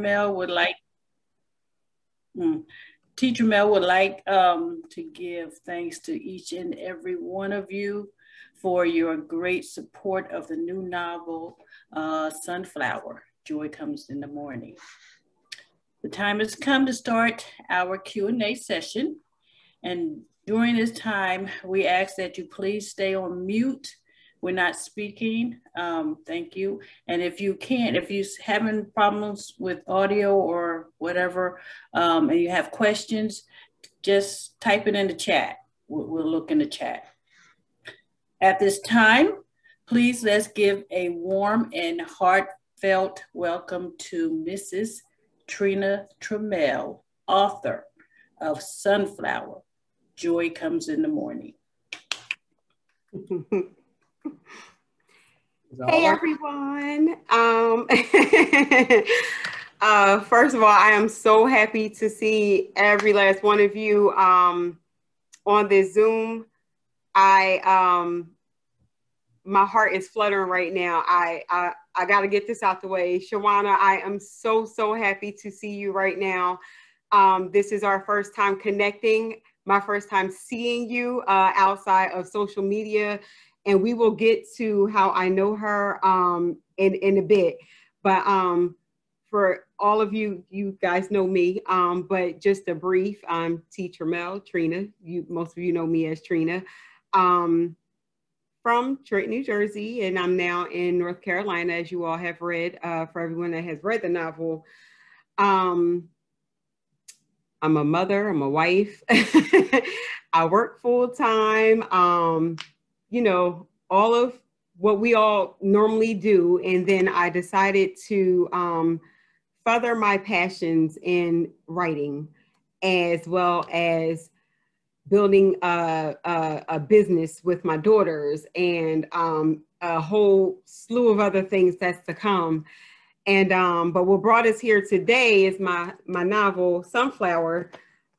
Mel would like hmm, Teacher Mel would like um, to give thanks to each and every one of you for your great support of the new novel, uh, Sonflower, Joy Comes in the Morning. The time has come to start our Q&A session. And during this time, we ask that you please stay on mute. We're not speaking. Um, thank you. And if you can't, if you're having problems with audio or whatever, um, and you have questions, just type it in the chat. We'll, we'll look in the chat. At this time, please let's give a warm and heartfelt welcome to Mrs. Trina Trammell, author of Sonflower, Joy Comes in the Morning. hey everyone. Um, uh, first of all, I am so happy to see every last one of you um, on this Zoom. I um, my heart is fluttering right now. I I, I got to get this out the way. Shawana, I am so so happy to see you right now. Um, this is our first time connecting, my first time seeing you uh, outside of social media, and we will get to how I know her um, in in a bit. But um, for all of you, you guys know me. Um, but just a brief, I'm Teacher Mel Trina. You most of you know me as Trina um, from Trenton, New Jersey, and I'm now in North Carolina, as you all have read. Uh, for everyone that has read the novel, um, I'm a mother. I'm a wife. I work full time. Um, you know, all of what we all normally do, and then I decided to um, further my passions in writing, as well as building a, a, a business with my daughters and um, a whole slew of other things that's to come. And um, but what brought us here today is my my novel Sonflower.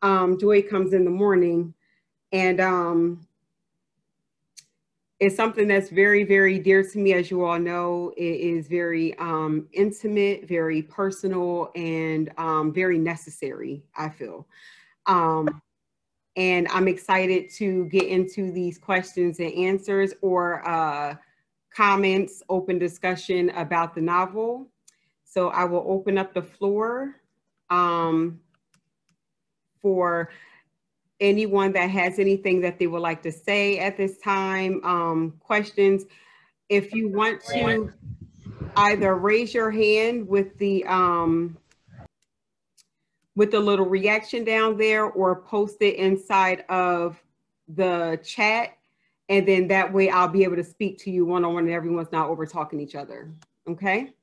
Um, Joy comes in the morning, and um, it's something that's very very dear to me. As you all know, it is very um, intimate, very personal, and um, very necessary. I feel. Um, and I'm excited to get into these questions and answers or uh, comments, open discussion about the novel. So I will open up the floor um, for anyone that has anything that they would like to say at this time, um, questions. If you want to either raise your hand with the um, with the little reaction down there or post it inside of the chat. And then that way I'll be able to speak to you one on one and everyone's not over talking each other. Okay.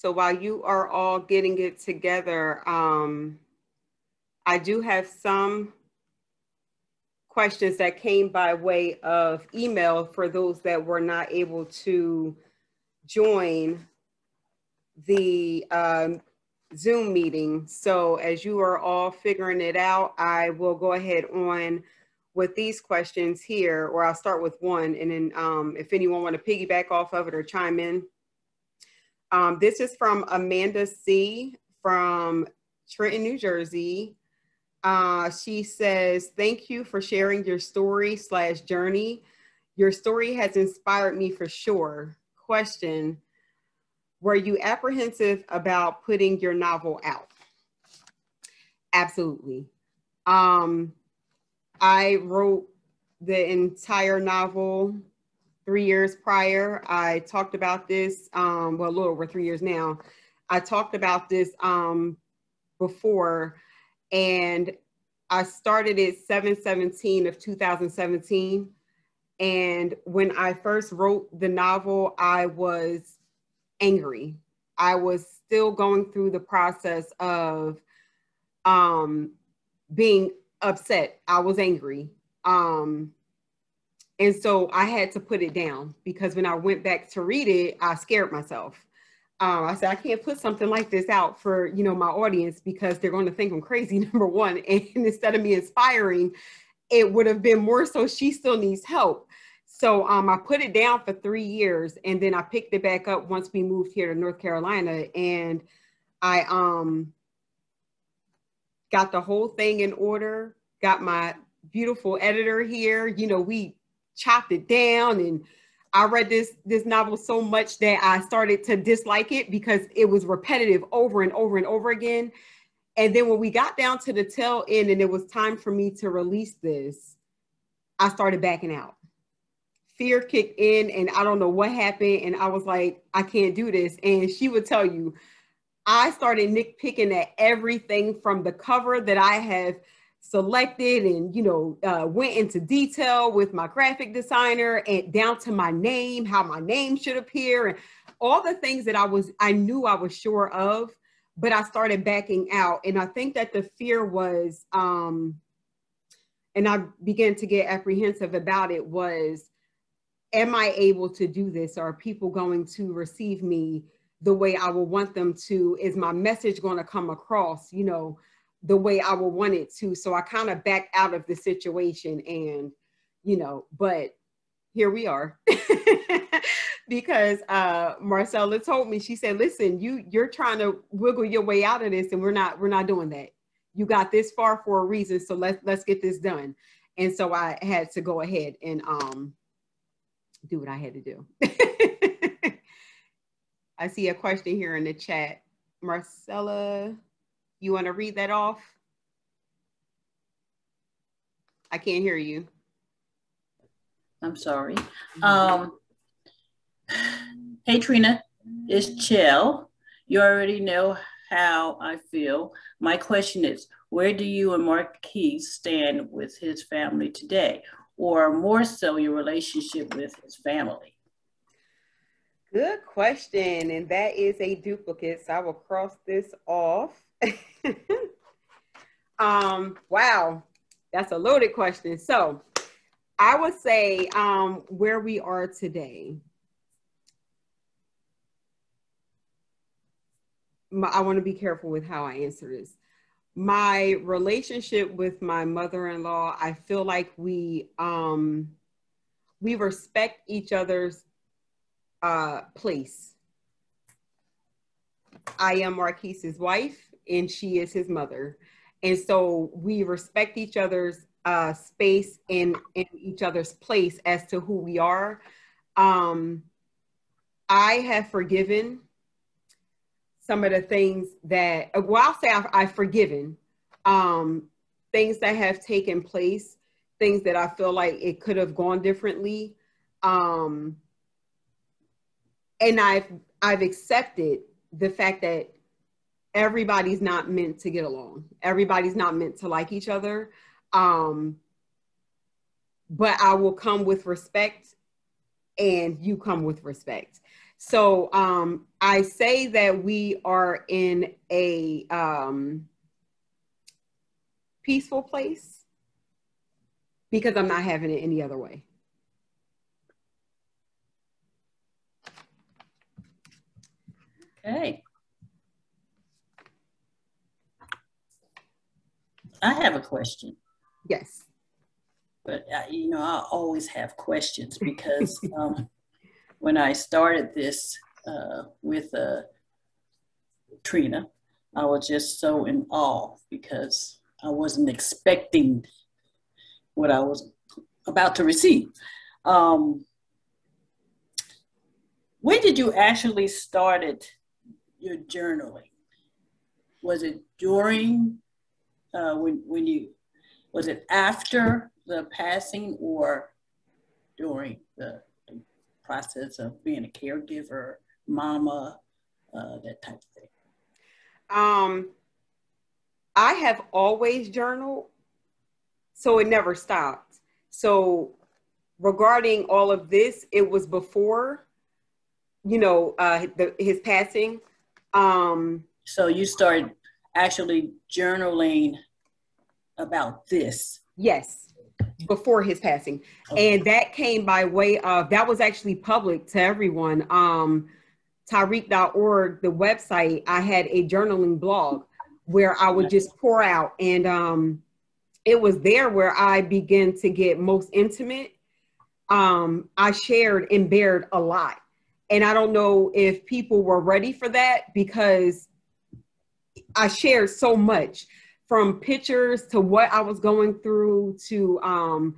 So while you are all getting it together, um, I do have some questions that came by way of email for those that were not able to join the um, Zoom meeting. So as you are all figuring it out, I will go ahead on with these questions here, or I'll start with one. And then um, if anyone want to piggyback off of it or chime in, um, this is from Amanda C. from Trenton, New Jersey. Uh, she says, thank you for sharing your story slash journey. Your story has inspired me for sure. Question, were you apprehensive about putting your novel out? Absolutely. Um, I wrote the entire novel three years prior. I talked about this, um, well, a little over three years now. I talked about this um, before, and I started it 717 of 2017. And when I first wrote the novel, I was angry. I was still going through the process of um, being upset. I was angry. Um, and so I had to put it down because when I went back to read it, I scared myself. um, I said I can't put something like this out for you know my audience because they're going to think I'm crazy. Number one, and instead of me inspiring, it would have been more so she still needs help. So um, I put it down for three years, and then I picked it back up once we moved here to North Carolina, and I um got the whole thing in order. Got my beautiful editor here. You know, we chopped it down and I read this this novel so much that I started to dislike it because it was repetitive over and over and over again. And then when we got down to the tail end and it was time for me to release this, I started backing out. Fear kicked in and I don't know what happened. And I was like, I can't do this. And she would tell you, I started nitpicking at everything from the cover that I have selected and you know uh, went into detail with my graphic designer and down to my name how my name should appear and all the things that i was i knew i was sure of but i started backing out. And i think that the fear was um and i began to get apprehensive about it was am i able to do this? Are people going to receive me the way i will want them to? Is my message going to come across? You know the way I would want it to. So I kind of backed out of the situation and, you know, but here we are. because uh Marcella told me, she said, listen, you you're trying to wiggle your way out of this and we're not we're not doing that. You got this far for a reason. So let's let's get this done. And so I had to go ahead and um do what I had to do. I see a question here in the chat. Marcella, you want to read that off? I can't hear you. I'm sorry. Um, hey, Trina, it's Chell. You already know how I feel. My question is where do you and Marquise stand with his family today, or more so, your relationship with his family? Good question. And that is a duplicate. So I will cross this off. um, wow, that's a loaded question. So I would say um, where we are today. My, I want to be careful with how I answer this. My relationship with my mother-in-law, I feel like we um, we respect each other's uh, place. I am Marquise's wife and she is his mother. And so we respect each other's uh, space and, and each other's place as to who we are. Um, I have forgiven some of the things that, well, I'll say I've, I've forgiven um, things that have taken place, things that I feel like it could have gone differently. Um, and I've, I've accepted the fact that everybody's not meant to get along. Everybody's not meant to like each other. Um, but I will come with respect and you come with respect. So um, I say that we are in a um, peaceful place because I'm not having it any other way. Okay. I have a question. Yes. But, uh, you know, I always have questions because um, when I started this uh, with uh, Trina, I was just so in awe because I wasn't expecting what I was about to receive. Um, when did you actually started your journaling? Was it during uh, when when you was it after the passing or during the, the process of being a caregiver, mama, uh, that type of thing? Um, I have always journaled, so it never stopped. So regarding all of this, it was before, you know, uh, the, his passing. Um, so you started actually journaling about this. Yes, before his passing. Okay. And that came by way of that was actually public to everyone. Um Tariq.org, the website, I had a journaling blog where I would just pour out. And um, it was there where I began to get most intimate. Um, I shared and bared a lot. And I don't know if people were ready for that because I shared so much from pictures to what I was going through to um,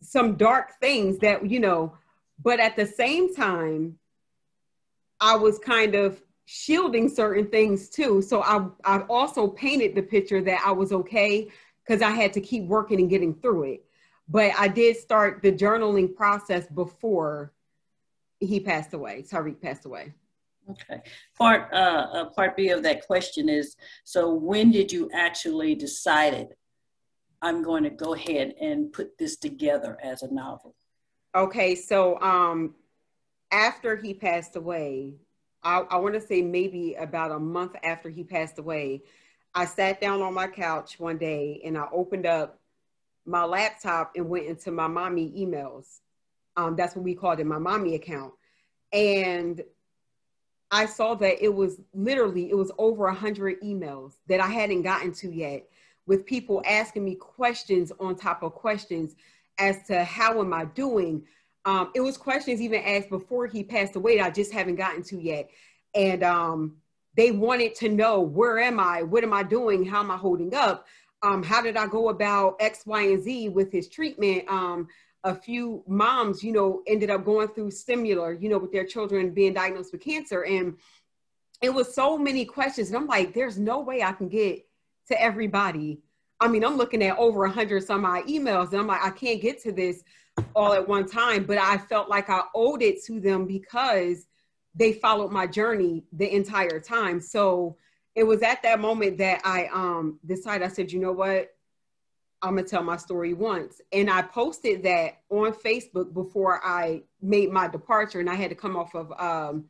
some dark things that, you know, but at the same time, I was kind of shielding certain things too. So I, I also painted the picture that I was okay because I had to keep working and getting through it. But I did start the journaling process before he passed away. Tariq passed away. Okay. Part uh, uh, part B of that question is: so when did you actually decided I'm going to go ahead and put this together as a novel? Okay, so um, after he passed away, I, I want to say maybe about a month after he passed away, I sat down on my couch one day and I opened up my laptop and went into my mommy emails. Um, that's what we called it, my mommy account. And I saw that it was literally, it was over a hundred emails that I hadn't gotten to yet with people asking me questions on top of questions as to how am I doing? Um, it was questions even asked before he passed away that I just haven't gotten to yet. And um, they wanted to know where am I? What am I doing? How am I holding up? Um, how did I go about X, Y, and Z with his treatment? A few moms, you know, ended up going through similar, you know, with their children being diagnosed with cancer. And it was so many questions. And I'm like, there's no way I can get to everybody. I mean, I'm looking at over a hundred some of my emails, and I'm like, I can't get to this all at one time. But I felt like I owed it to them because they followed my journey the entire time. So it was at that moment that I um, decided, I said, you know what? I'm gonna tell my story once. And I posted that on Facebook before I made my departure and I had to come off of um,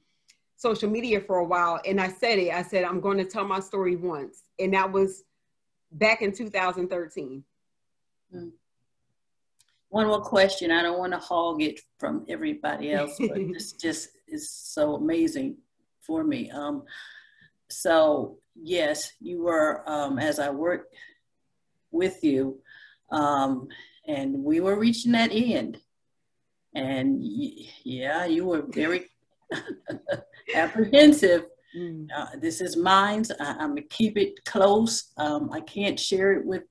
social media for a while. And I said it, I said, I'm gonna tell my story once. And that was back in 2013. Mm one more question. I don't want to hog it from everybody else, but this just is so amazing for me. Um, so yes, you were um, as I worked with you, um, and we were reaching that end, and yeah, you were very apprehensive. Mm. Uh, this is mine. I, am gonna keep it close. Um, I can't share it with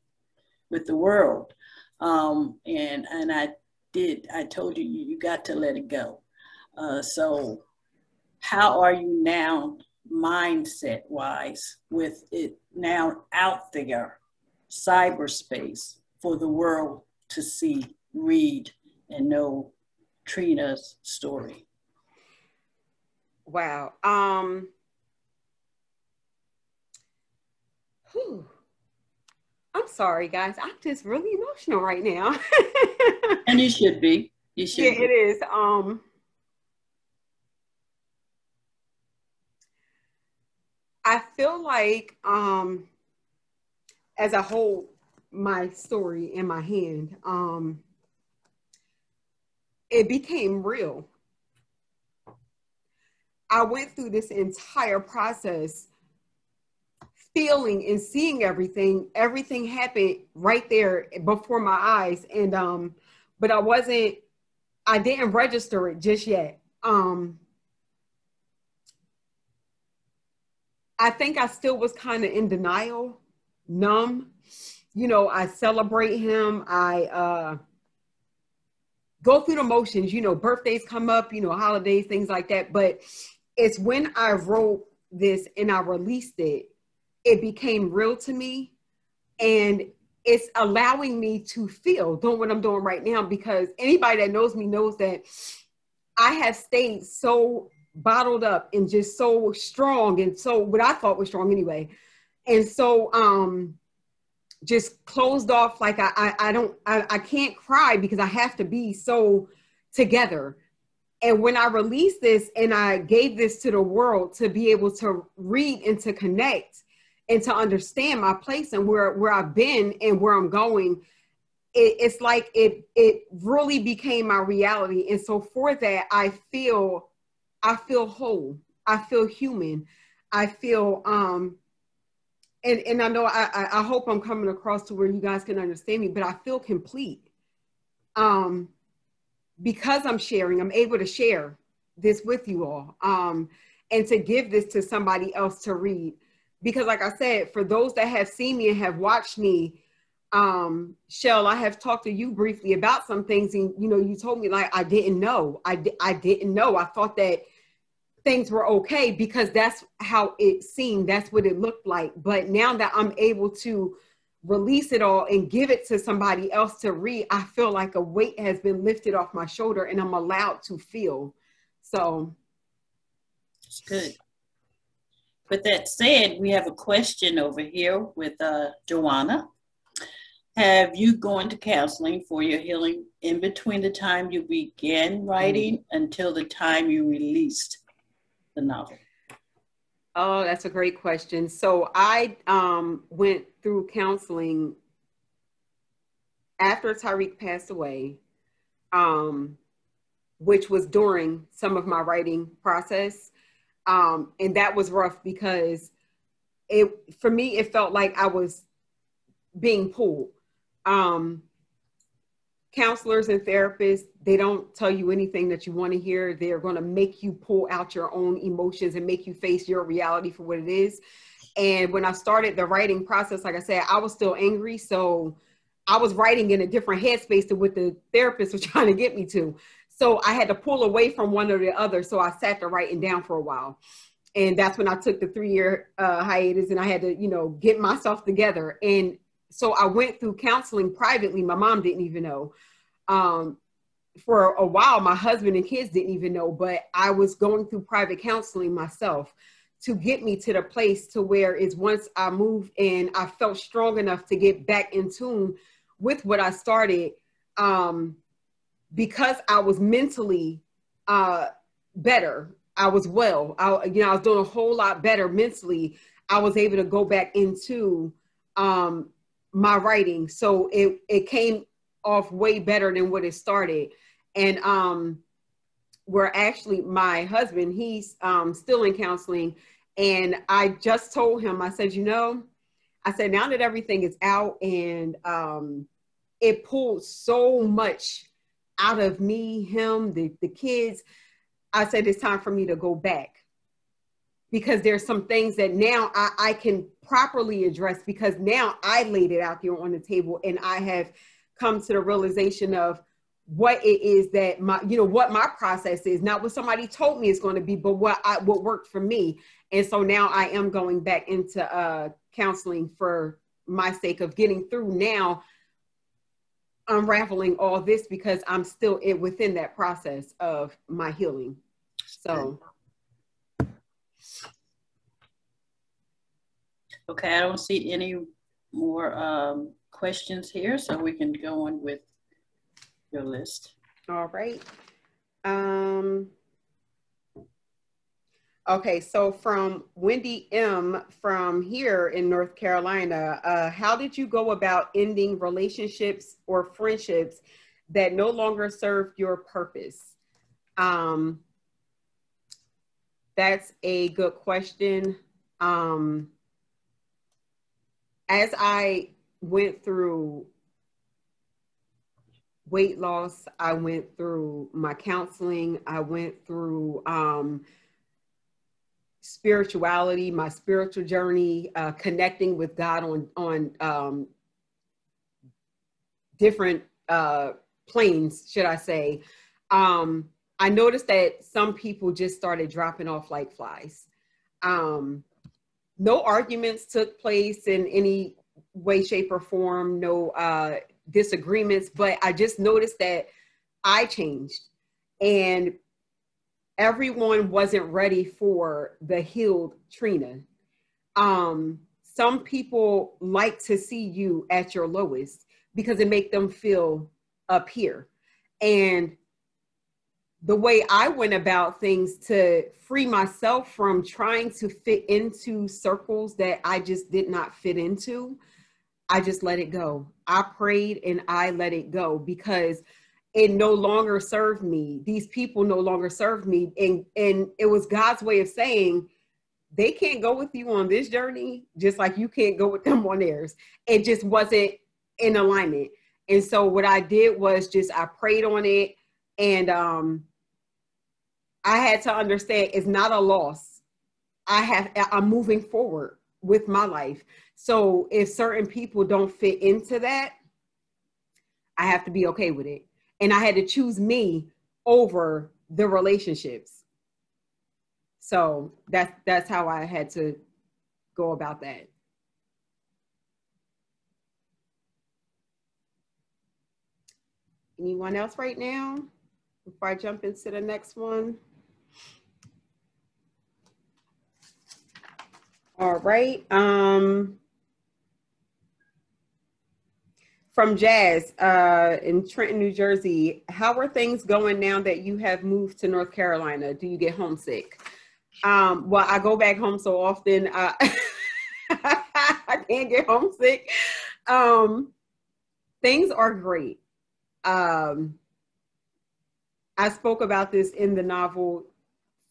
with the world. Um, and and I did. I told you you got to let it go. Uh, so, how are you now, mindset wise, with it now out there, cyberspace for the world to see, read, and know Trina's story? Wow. Um. Whew. I'm sorry, guys. I'm just really emotional right now. and you should be. You should. Yeah, be. it is. Um, I feel like um, as I hold my story in my hand, um, it became real. I went through this entire process feeling and seeing everything. Everything happened right there before my eyes. And um but i wasn't i didn't register it just yet. Um i think i still was kind of in denial numb. You know i celebrate him. I uh go through the motions you know birthdays come up you know holidays things like that. But it's when i wrote this and i released it it became real to me. And it's allowing me to feel doing what I'm doing right now because anybody that knows me knows that I have stayed so bottled up and just so strong and so what I thought was strong anyway. And so um just closed off like I I, I don't I, I can't cry because I have to be so together. And when I released this and I gave this to the world to be able to read and to connect, and to understand my place and where where I've been and where I'm going, it, it's like it it really became my reality. And so for that, I feel I feel whole. I feel human. I feel um and and I know I I hope I'm coming across to where you guys can understand me, but I feel complete. Um because I'm sharing, I'm able to share this with you all. Um and to give this to somebody else to read. Because like I said, for those that have seen me and have watched me, um, Shell, I have talked to you briefly about some things, and you know, you told me like I didn't know. I di- I didn't know. I thought that things were okay because that's how it seemed. That's what it looked like. But now that I'm able to release it all and give it to somebody else to read, I feel like a weight has been lifted off my shoulder, and I'm allowed to feel. So it's good. With that said, we have a question over here with uh, Joanna. Have you gone to counseling for your healing in between the time you began writing mm-hmm. until the time you released the novel? Oh, that's a great question. So I um, went through counseling after Tyreek passed away, um, which was during some of my writing process. Um, and that was rough because it for me it felt like I was being pulled. Um, counselors and therapists they don't tell you anything that you want to hear. They're going to make you pull out your own emotions and make you face your reality for what it is. And when I started the writing process, like I said, I was still angry, so I was writing in a different headspace to what the therapist was trying to get me to. So I had to pull away from one or the other. So I sat the writing down for a while. And that's when I took the three year uh, hiatus and I had to, you know, get myself together. And so I went through counseling privately. My mom didn't even know. Um, for a while, my husband and kids didn't even know, but I was going through private counseling myself to get me to the place to where is once I moved and I felt strong enough to get back in tune with what I started. Um, because I was mentally uh, better, I was well. I, you know, I was doing a whole lot better mentally. I was able to go back into um, my writing, so it it came off way better than what it started. And um, where actually my husband, he's um, still in counseling, and I just told him, I said, you know, I said now that everything is out and um, it pulled so much out of me, him, the, the kids, I said it's time for me to go back because there's some things that now I, I can properly address because now I laid it out there on the table and I have come to the realization of what it is that my you know what my process is not what somebody told me it's going to be but what I what worked for me and so now I am going back into uh counseling for my sake of getting through now unraveling all this because I'm still it within that process of my healing. So okay, I don't see any more um, questions here, so we can go on with your list. All right. Um, Okay, so from Wendy M from here in North Carolina, uh, how did you go about ending relationships or friendships that no longer served your purpose? Um, that's a good question. Um, as I went through weight loss, I went through my counseling, I went through um, spirituality, my spiritual journey, uh, connecting with God on on um, different uh, planes, should I say? Um, I noticed that some people just started dropping off like flies. Um, no arguments took place in any way, shape, or form. No uh, disagreements, but I just noticed that I changed, and everyone wasn't ready for the healed Trina. Um, some people like to see you at your lowest because it make them feel up here. And the way I went about things to free myself from trying to fit into circles that I just did not fit into, I just let it go. I prayed and I let it go because it no longer served me. These people no longer served me. And and it was God's way of saying they can't go with you on this journey, just like you can't go with them on theirs. It just wasn't in alignment. And so what I did was just I prayed on it and um I had to understand it's not a loss. I have I'm moving forward with my life. So if certain people don't fit into that, I have to be okay with it. And I had to choose me over the relationships. So that's that's how I had to go about that. Anyone else right now before I jump into the next one? All right. Um, from Jazz uh, in Trenton, New Jersey, how are things going now that you have moved to North Carolina? Do you get homesick? Um, well, I go back home so often, uh, I can't get homesick. Um, things are great. Um, I spoke about this in the novel.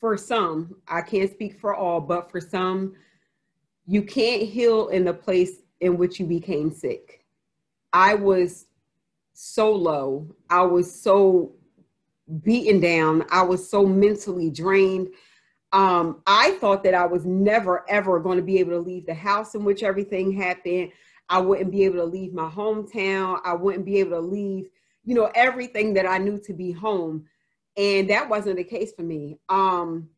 For some, I can't speak for all, but for some, you can't heal in the place in which you became sick. I was so low. I was so beaten down. I was so mentally drained. Um, I thought that I was never, ever going to be able to leave the house in which everything happened. I wouldn't be able to leave my hometown. I wouldn't be able to leave, you know, everything that I knew to be home. And that wasn't the case for me. Um,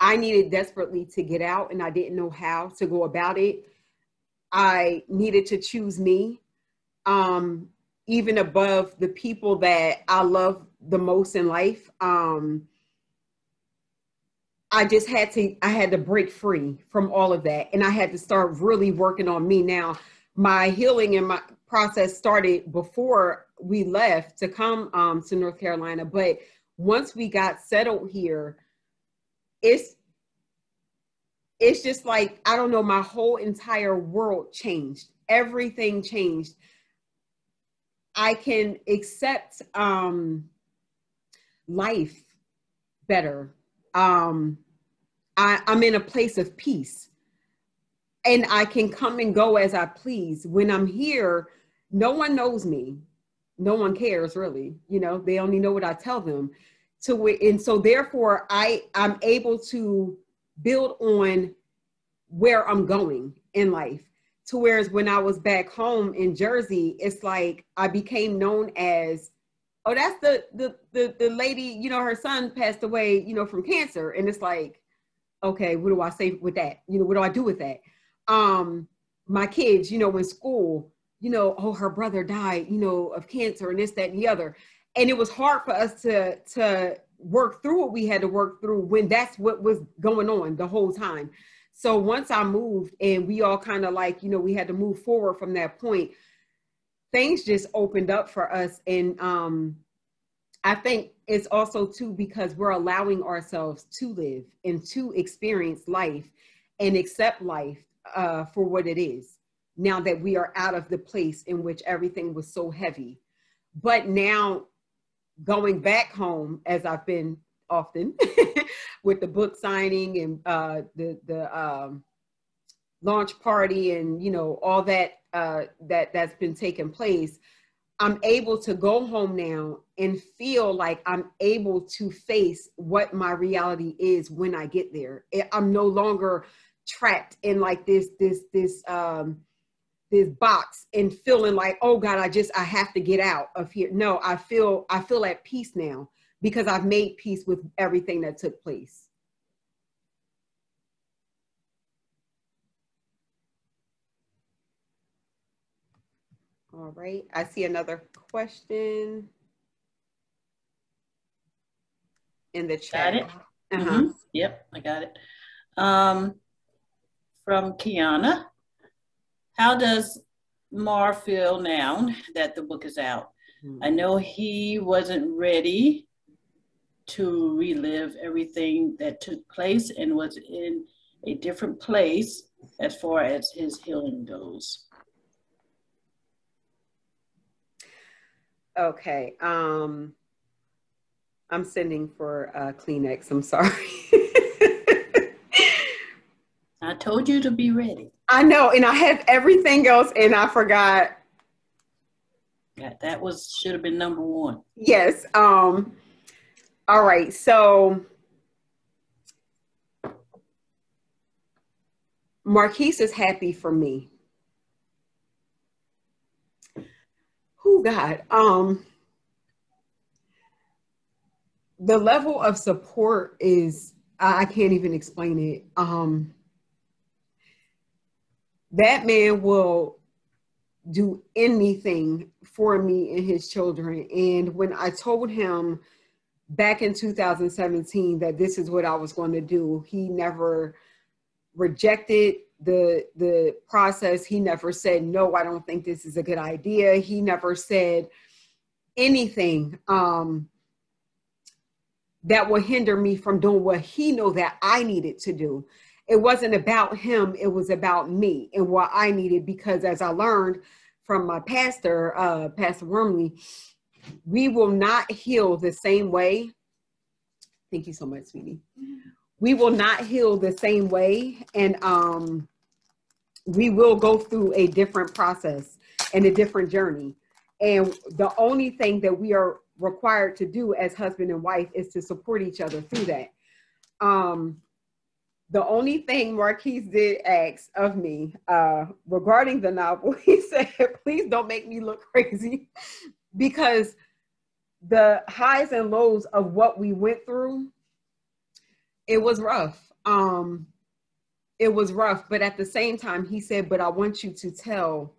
I needed desperately to get out and I didn't know how to go about it. I needed to choose me, um, even above the people that I love the most in life. Um, I just had to, I had to break free from all of that. And I had to start really working on me now. My healing and my process started before we left to come um, to North Carolina. But once we got settled here, it's it's just like I don't know, my whole entire world changed. Everything changed. I can accept um life better. Um I, I'm in a place of peace. And I can come and go as I please. When I'm here, no one knows me. No one cares really. You know, they only know what I tell them. To and so therefore I I'm able to build on where I'm going in life. To whereas when I was back home in Jersey, it's like I became known as, oh, that's the the the, the lady, you know, her son passed away, you know, from cancer. And it's like, okay, what do I say with that? You know, what do I do with that? Um, my kids, you know, in school, you know, oh, her brother died, you know, of cancer and this, that, and the other. And it was hard for us to to work through what we had to work through when that's what was going on the whole time. So once I moved and we all kind of like, you know, we had to move forward from that point, things just opened up for us. And um, I think it's also too because we're allowing ourselves to live and to experience life and accept life uh, for what it is now that we are out of the place in which everything was so heavy. But now going back home, as I've been often with the book signing and uh, the the um, launch party and you know all that uh, that that's been taking place. I'm able to go home now and feel like I'm able to face what my reality is when I get there. I'm no longer trapped in like this this this um this box and feeling like oh god i just i have to get out of here. No i feel i feel at peace now because i've made peace with everything that took place. All right i see another question in the chat. got it. Uh-huh. Mm-hmm. yep i got it. Um, from kiana how does Mar feel now that the book is out? Mm-hmm. I know he wasn't ready to relive everything that took place and was in a different place as far as his healing goes. Okay. Um, I'm sending for uh, Kleenex. I'm sorry. I told you to be ready. I know, and I have everything else, and I forgot. Yeah, that was should have been number one. Yes. Um. All right. So Marquise is happy for me. Who God? Um the level of support is I can't even explain it. Um that man will do anything for me and his children. And when I told him back in 2017 that this is what I was going to do, he never rejected the the process. He never said no i don't think this is a good idea. He never said anything um that would hinder me from doing what he knew that i needed to do it wasn't about him it was about me and what i needed because as i learned from my pastor uh pastor wormley we will not heal the same way. Thank you so much sweetie. We will not heal the same way and um, we will go through a different process and a different journey. And the only thing that we are required to do as husband and wife is to support each other through that. Um, the only thing Marquise did ask of me uh, regarding the novel, he said, please don't make me look crazy because the highs and lows of what we went through it was rough. Um, it was rough, but at the same time, he said, "But I want you to tell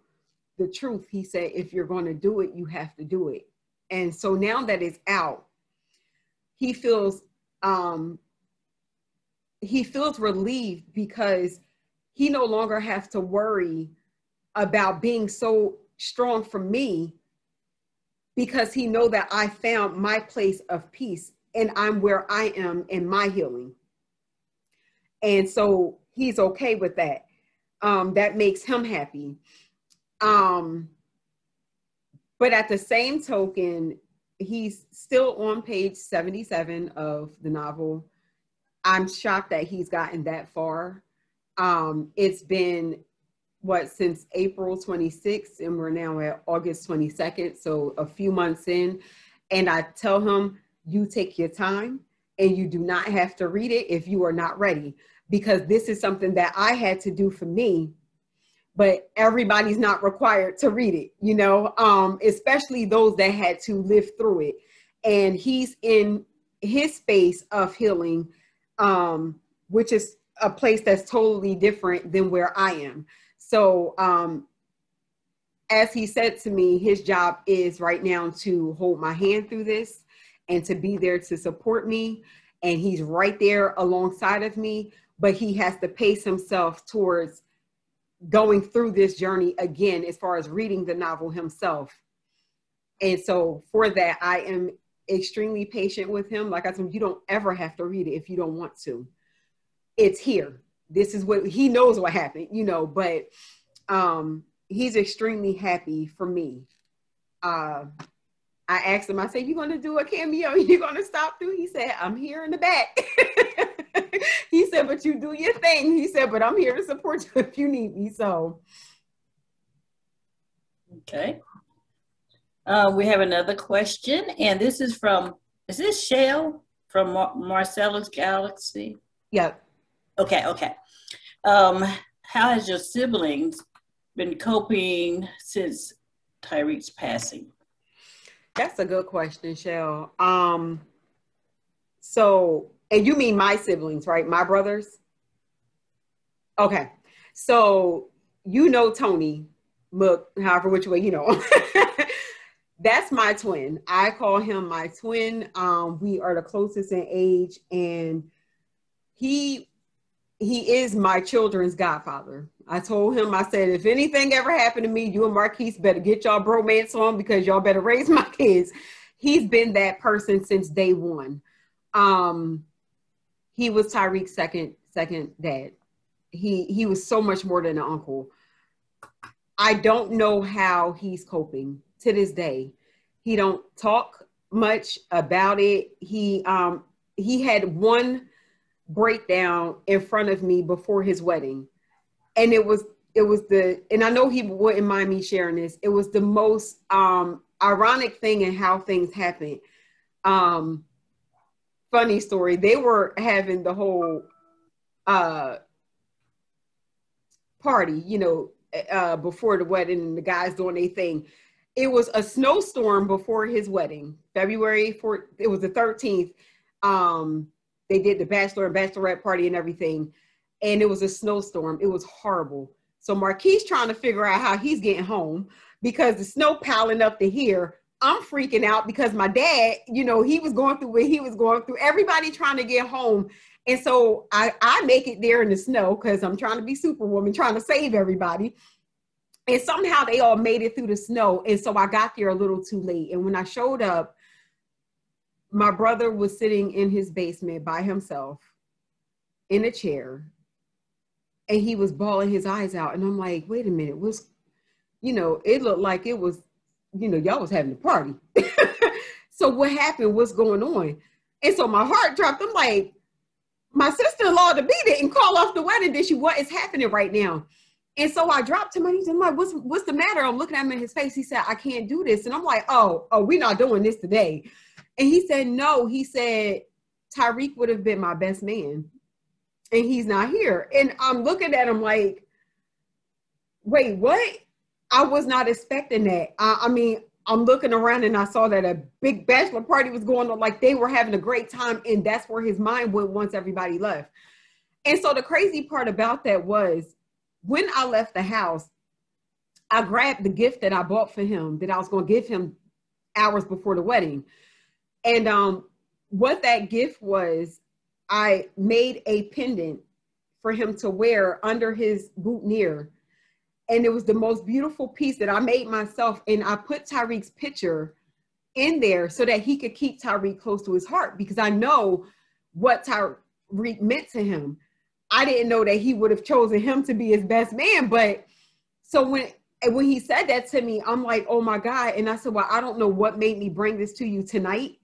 the truth." He said, "If you're going to do it, you have to do it." And so now that it's out, he feels um, he feels relieved because he no longer has to worry about being so strong for me because he know that I found my place of peace and I'm where I am in my healing. And so he's okay with that. Um, that makes him happy. Um, but at the same token, he's still on page 77 of the novel. I'm shocked that he's gotten that far. Um, it's been what since April 26th, and we're now at August 22nd, so a few months in. And I tell him, you take your time and you do not have to read it if you are not ready because this is something that I had to do for me but everybody's not required to read it you know um especially those that had to live through it and he's in his space of healing um which is a place that's totally different than where I am so um as he said to me his job is right now to hold my hand through this and to be there to support me. And he's right there alongside of me, but he has to pace himself towards going through this journey again as far as reading the novel himself. And so for that, I am extremely patient with him. Like I said, you don't ever have to read it if you don't want to. It's here. This is what he knows what happened, you know, but um he's extremely happy for me. Uh I asked him, I said, You gonna do a cameo? You gonna stop through? He said, I'm here in the back. he said, But you do your thing. He said, But I'm here to support you if you need me. So okay. Uh, we have another question, and this is from is this Shell from Mar- Marcellus Galaxy? Yep. Okay, okay. Um, how has your siblings been coping since Tyreek's passing? That's a good question, Shell. Um, so, and you mean my siblings, right? My brothers? Okay. So, you know Tony, look, however which way you know. That's my twin. I call him my twin. Um, we are the closest in age, and he he is my children's godfather. I told him, I said, if anything ever happened to me, you and Marquise better get y'all bromance on because y'all better raise my kids. He's been that person since day one. Um, he was Tyreek's second second dad. He he was so much more than an uncle. I don't know how he's coping to this day. He don't talk much about it. He um he had one breakdown in front of me before his wedding. And it was it was the and I know he wouldn't mind me sharing this. It was the most um ironic thing in how things happened. Um funny story. They were having the whole uh party, you know, uh before the wedding and the guys doing their thing. It was a snowstorm before his wedding, February 4th, it was the 13th. Um they did the bachelor and bachelorette party and everything. And it was a snowstorm. It was horrible. So Marquise trying to figure out how he's getting home because the snow piling up to here. I'm freaking out because my dad, you know, he was going through what he was going through. Everybody trying to get home. And so I, I make it there in the snow because I'm trying to be superwoman, trying to save everybody. And somehow they all made it through the snow. And so I got there a little too late. And when I showed up, my brother was sitting in his basement by himself in a chair. And he was bawling his eyes out. And i'm like wait a minute what's you know it looked like it was you know y'all was having a party. So what happened? What's going on? And so my heart dropped. I'm like my sister-in-law to be didn't call off the wedding did she what is happening right now and so I dropped him he's like, what's, what's the matter? I'm looking at him in his face. He said, I can't do this. And I'm like, oh, oh, we're not doing this today. And he said, no, he said, Tyreek would have been my best man. And he's not here. And I'm looking at him like, wait, what? I was not expecting that. I, I mean, I'm looking around and I saw that a big bachelor party was going on, like they were having a great time, and that's where his mind went once everybody left. And so the crazy part about that was when I left the house, I grabbed the gift that I bought for him that I was going to give him hours before the wedding. And um, what that gift was, I made a pendant for him to wear under his boutonniere. And it was the most beautiful piece that I made myself. And I put Tyreek's picture in there so that he could keep Tyreek close to his heart because I know what Tyreek meant to him. I didn't know that he would have chosen him to be his best man. But so when when he said that to me, I'm like, oh my God. And I said, Well, I don't know what made me bring this to you tonight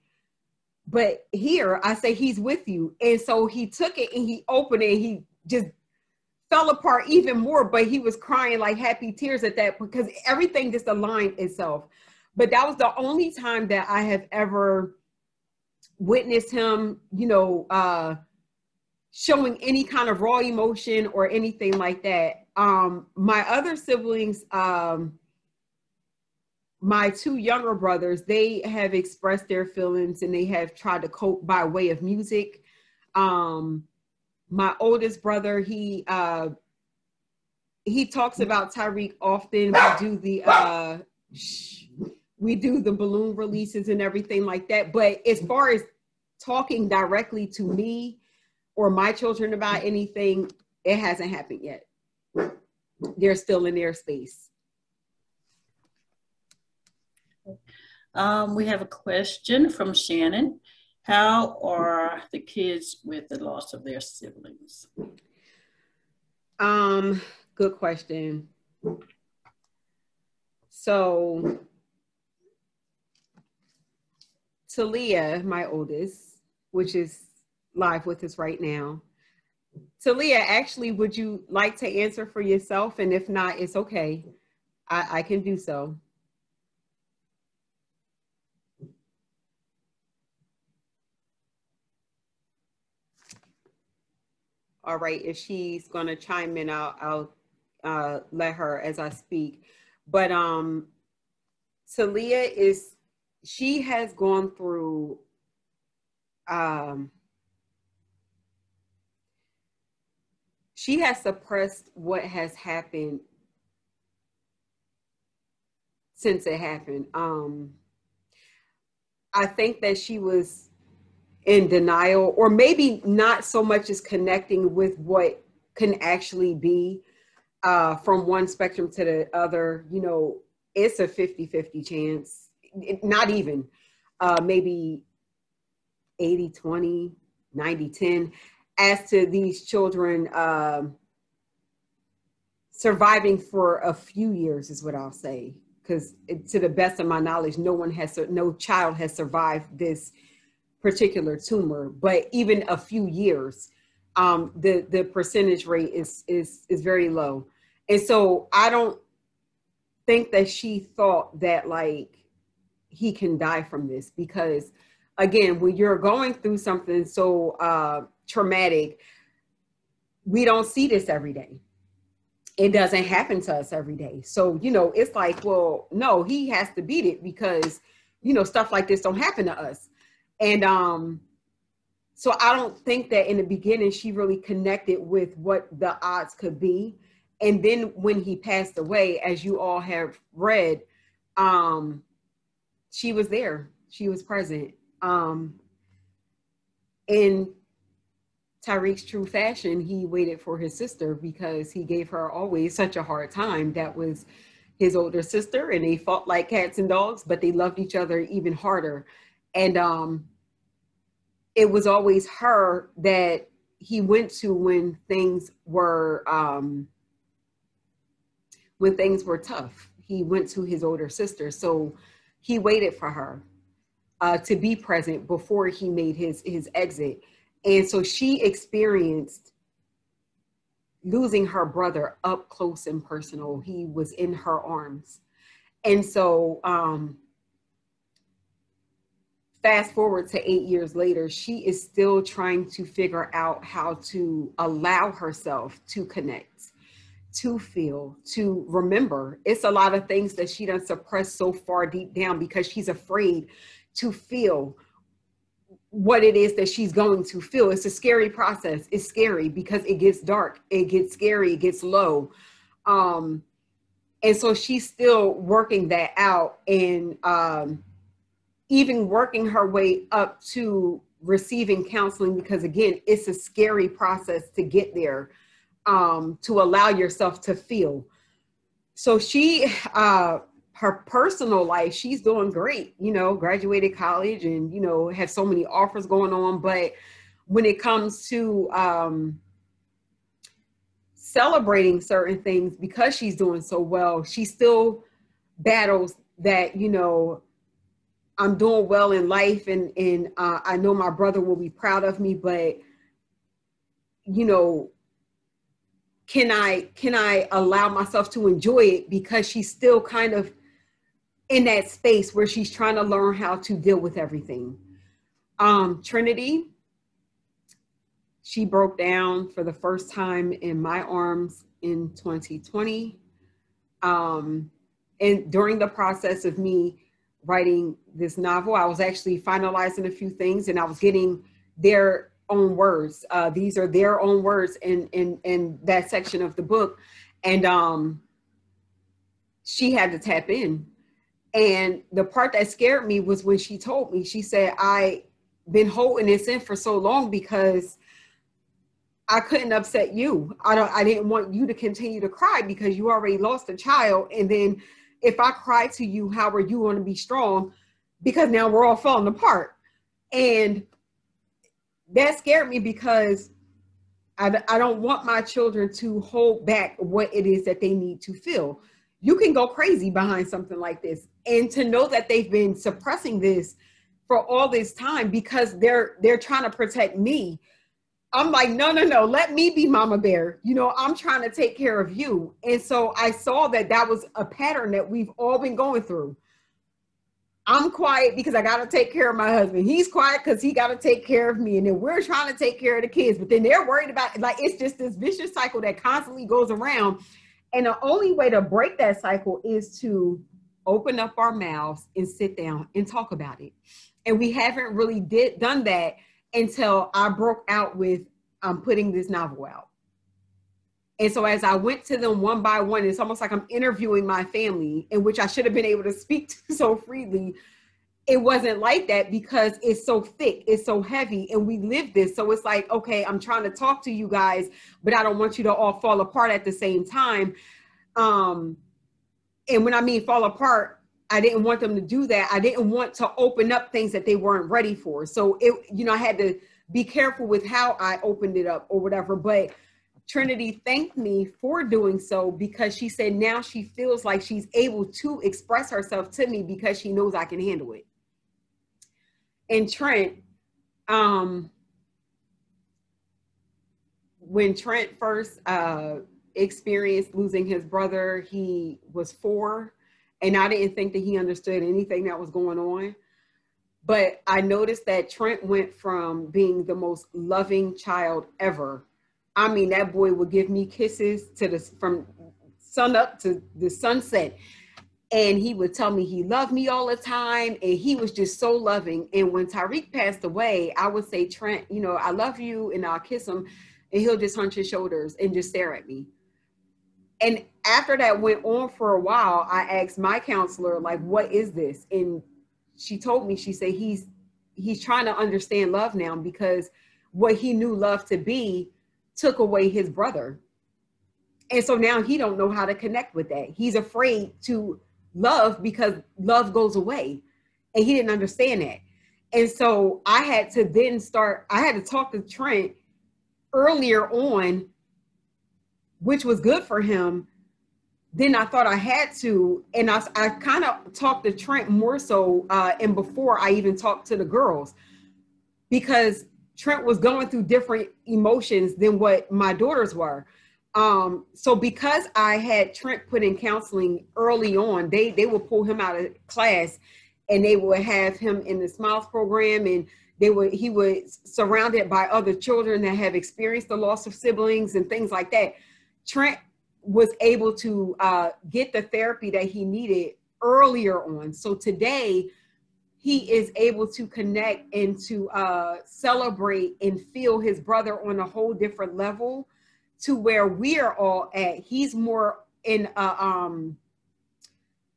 but here I say he's with you. And so he took it and he opened it. he just fell apart even more, but he was crying like happy tears at that because everything just aligned itself. But that was the only time that I have ever witnessed him, you know, uh, showing any kind of raw emotion or anything like that. Um, my other siblings, um, my two younger brothers, they have expressed their feelings and they have tried to cope by way of music. Um, my oldest brother, he uh, he talks about Tyreek often. We do the uh, we do the balloon releases and everything like that. But as far as talking directly to me or my children about anything, it hasn't happened yet. They're still in their space. Um, we have a question from Shannon. How are the kids with the loss of their siblings? Um, good question. So, Talia, my oldest, which is live with us right now. Talia, actually, would you like to answer for yourself? And if not, it's okay. I, I can do so. all right, if she's going to chime in, I'll, I'll uh, let her as I speak. But um, Talia is, she has gone through um, she has suppressed what has happened since it happened. Um, I think that she was in denial or maybe not so much as connecting with what can actually be uh, from one spectrum to the other. You know it's a 50-50 chance. It, not even uh, maybe 80 20 90 10 as to these children uh, surviving for a few years is what i'll say because to the best of my knowledge, no one has, no child has survived this particular tumor. But even a few years, um, the the percentage rate is is is very low, and so I don't think that she thought that like he can die from this because again when you're going through something so uh, traumatic we don't see this every day. It doesn't happen to us every day. So you know it's like well no he has to beat it because you know stuff like this don't happen to us. And um so i don't think that in the beginning she really connected with what the odds could be. And then when he passed away as you all have read um she was there. She was present. Um in Tyreek's true fashion he waited for his sister because he gave her always such a hard time that was his older sister and they fought like cats and dogs but they loved each other even harder and um it was always her that he went to when things were um when things were tough. He went to his older sister. So he waited for her uh, to be present before he made his, his exit. And so she experienced losing her brother up close and personal. He was in her arms. And so, um, fast forward to eight years later, she is still trying to figure out how to allow herself to connect to feel, to remember. It's a lot of things that she doesn't suppress so far deep down because she's afraid to feel what it is that she's going to feel. It's a scary process. It's scary because it gets dark, it gets scary, it gets low. Um, and so she's still working that out and um, even working her way up to receiving counseling because again it's a scary process to get there um, to allow yourself to feel. So she, uh, her personal life, she's doing great, you know, graduated college and, you know, has so many offers going on. But when it comes to um, celebrating certain things, because she's doing so well, she still battles that, you know, I'm doing well in life and, and uh, I know my brother will be proud of me, but, you know, can I can I allow myself to enjoy it because she's still kind of in that space where she's trying to learn how to deal with everything. Um, Trinity, she broke down for the first time in my arms in 2020. Um, and during the process of me writing this novel, I was actually finalizing a few things and I was getting their own words. Uh, these are their own words in in in that section of the book, and um, she had to tap in. And the part that scared me was when she told me. She said, "I been holding this in for so long because." I couldn't upset you. I don't I didn't want you to continue to cry because you already lost a child and then if I cry to you, how are you going to be strong? Because now we're all falling apart. And that scared me because I, I don't want my children to hold back what it is that they need to feel. You can go crazy behind something like this. And to know that they've been suppressing this for all this time because they're they're trying to protect me. I'm like, no, no, no, let me be mama bear. You know, I'm trying to take care of you. And so I saw that that was a pattern that we've all been going through. I'm quiet because I got to take care of my husband. He's quiet because he got to take care of me. And then we're trying to take care of the kids, but then they're worried about like it's just this vicious cycle that constantly goes around. And the only way to break that cycle is to open up our mouths and sit down and talk about it. And we haven't really did done that until I broke out with um, putting this novel out. And so as I went to them one by one, it's almost like I'm interviewing my family, in which I should have been able to speak to so freely. It wasn't like that because it's so thick, it's so heavy, and we live this. So it's like, okay, I'm trying to talk to you guys, but I don't want you to all fall apart at the same time. Um, and when I mean fall apart, I didn't want them to do that. I didn't want to open up things that they weren't ready for. So it, you know, I had to be careful with how I opened it up or whatever. But Trinity thanked me for doing so because she said now she feels like she's able to express herself to me because she knows I can handle it. And Trent, um, when Trent first uh, experienced losing his brother, he was four, and I didn't think that he understood anything that was going on. But I noticed that Trent went from being the most loving child ever. I mean, that boy would give me kisses to the from sun up to the sunset. And he would tell me he loved me all the time. And he was just so loving. And when Tyreek passed away, I would say, Trent, you know, I love you. And I'll kiss him. And he'll just hunch his shoulders and just stare at me. And after that went on for a while, I asked my counselor, like, what is this? And she told me she said he's he's trying to understand love now because what he knew love to be took away his brother and so now he don't know how to connect with that he's afraid to love because love goes away. And he didn't understand that. And so i had to then start i had to talk to trent earlier on which was good for him then I thought I had to, and I, I kind of talked to Trent more so, uh, and before I even talked to the girls, because Trent was going through different emotions than what my daughters were. Um, so because I had Trent put in counseling early on, they they would pull him out of class, and they would have him in the Smiles program, and they would he was surrounded by other children that have experienced the loss of siblings and things like that. Trent was able to uh, get the therapy that he needed earlier on. So today, he is able to connect and to uh, celebrate and feel his brother on a whole different level to where we are all at. He's more in a um,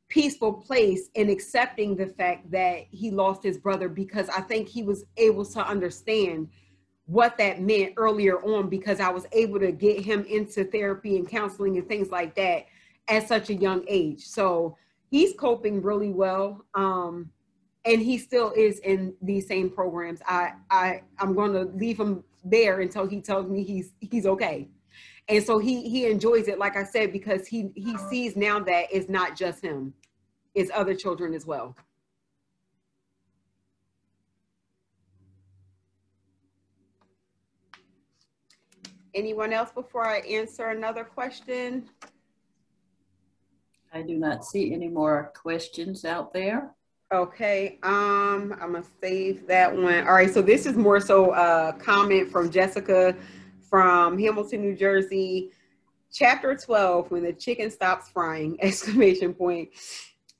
peaceful place in accepting the fact that he lost his brother because I think he was able to understand what that meant earlier on because I was able to get him into therapy and counseling and things like that at such a young age. So he's coping really well. Um, and he still is in these same programs. I, I, I'm going to leave him there until he tells me he's, he's okay. And so he, he enjoys it, like I said, because he, he sees now that it's not just him, it's other children as well. Anyone else before I answer another question? I do not see any more questions out there. Okay, um, I'm gonna save that one. All right, so this is more so a comment from Jessica from Hamilton, New Jersey. Chapter 12, when the chicken stops frying, exclamation point.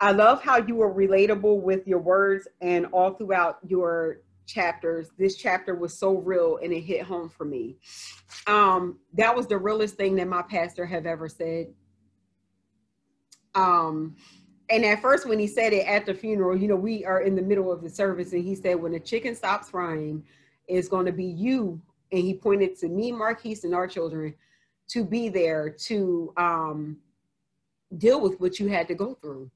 I love how you were relatable with your words and all throughout your chapters, this chapter was so real and it hit home for me. Um, that was the realest thing that my pastor have ever said. Um, and at first, when he said it at the funeral, you know, we are in the middle of the service, and he said, When the chicken stops frying, it's going to be you. And he pointed to me, Marquise, and our children to be there to um, deal with what you had to go through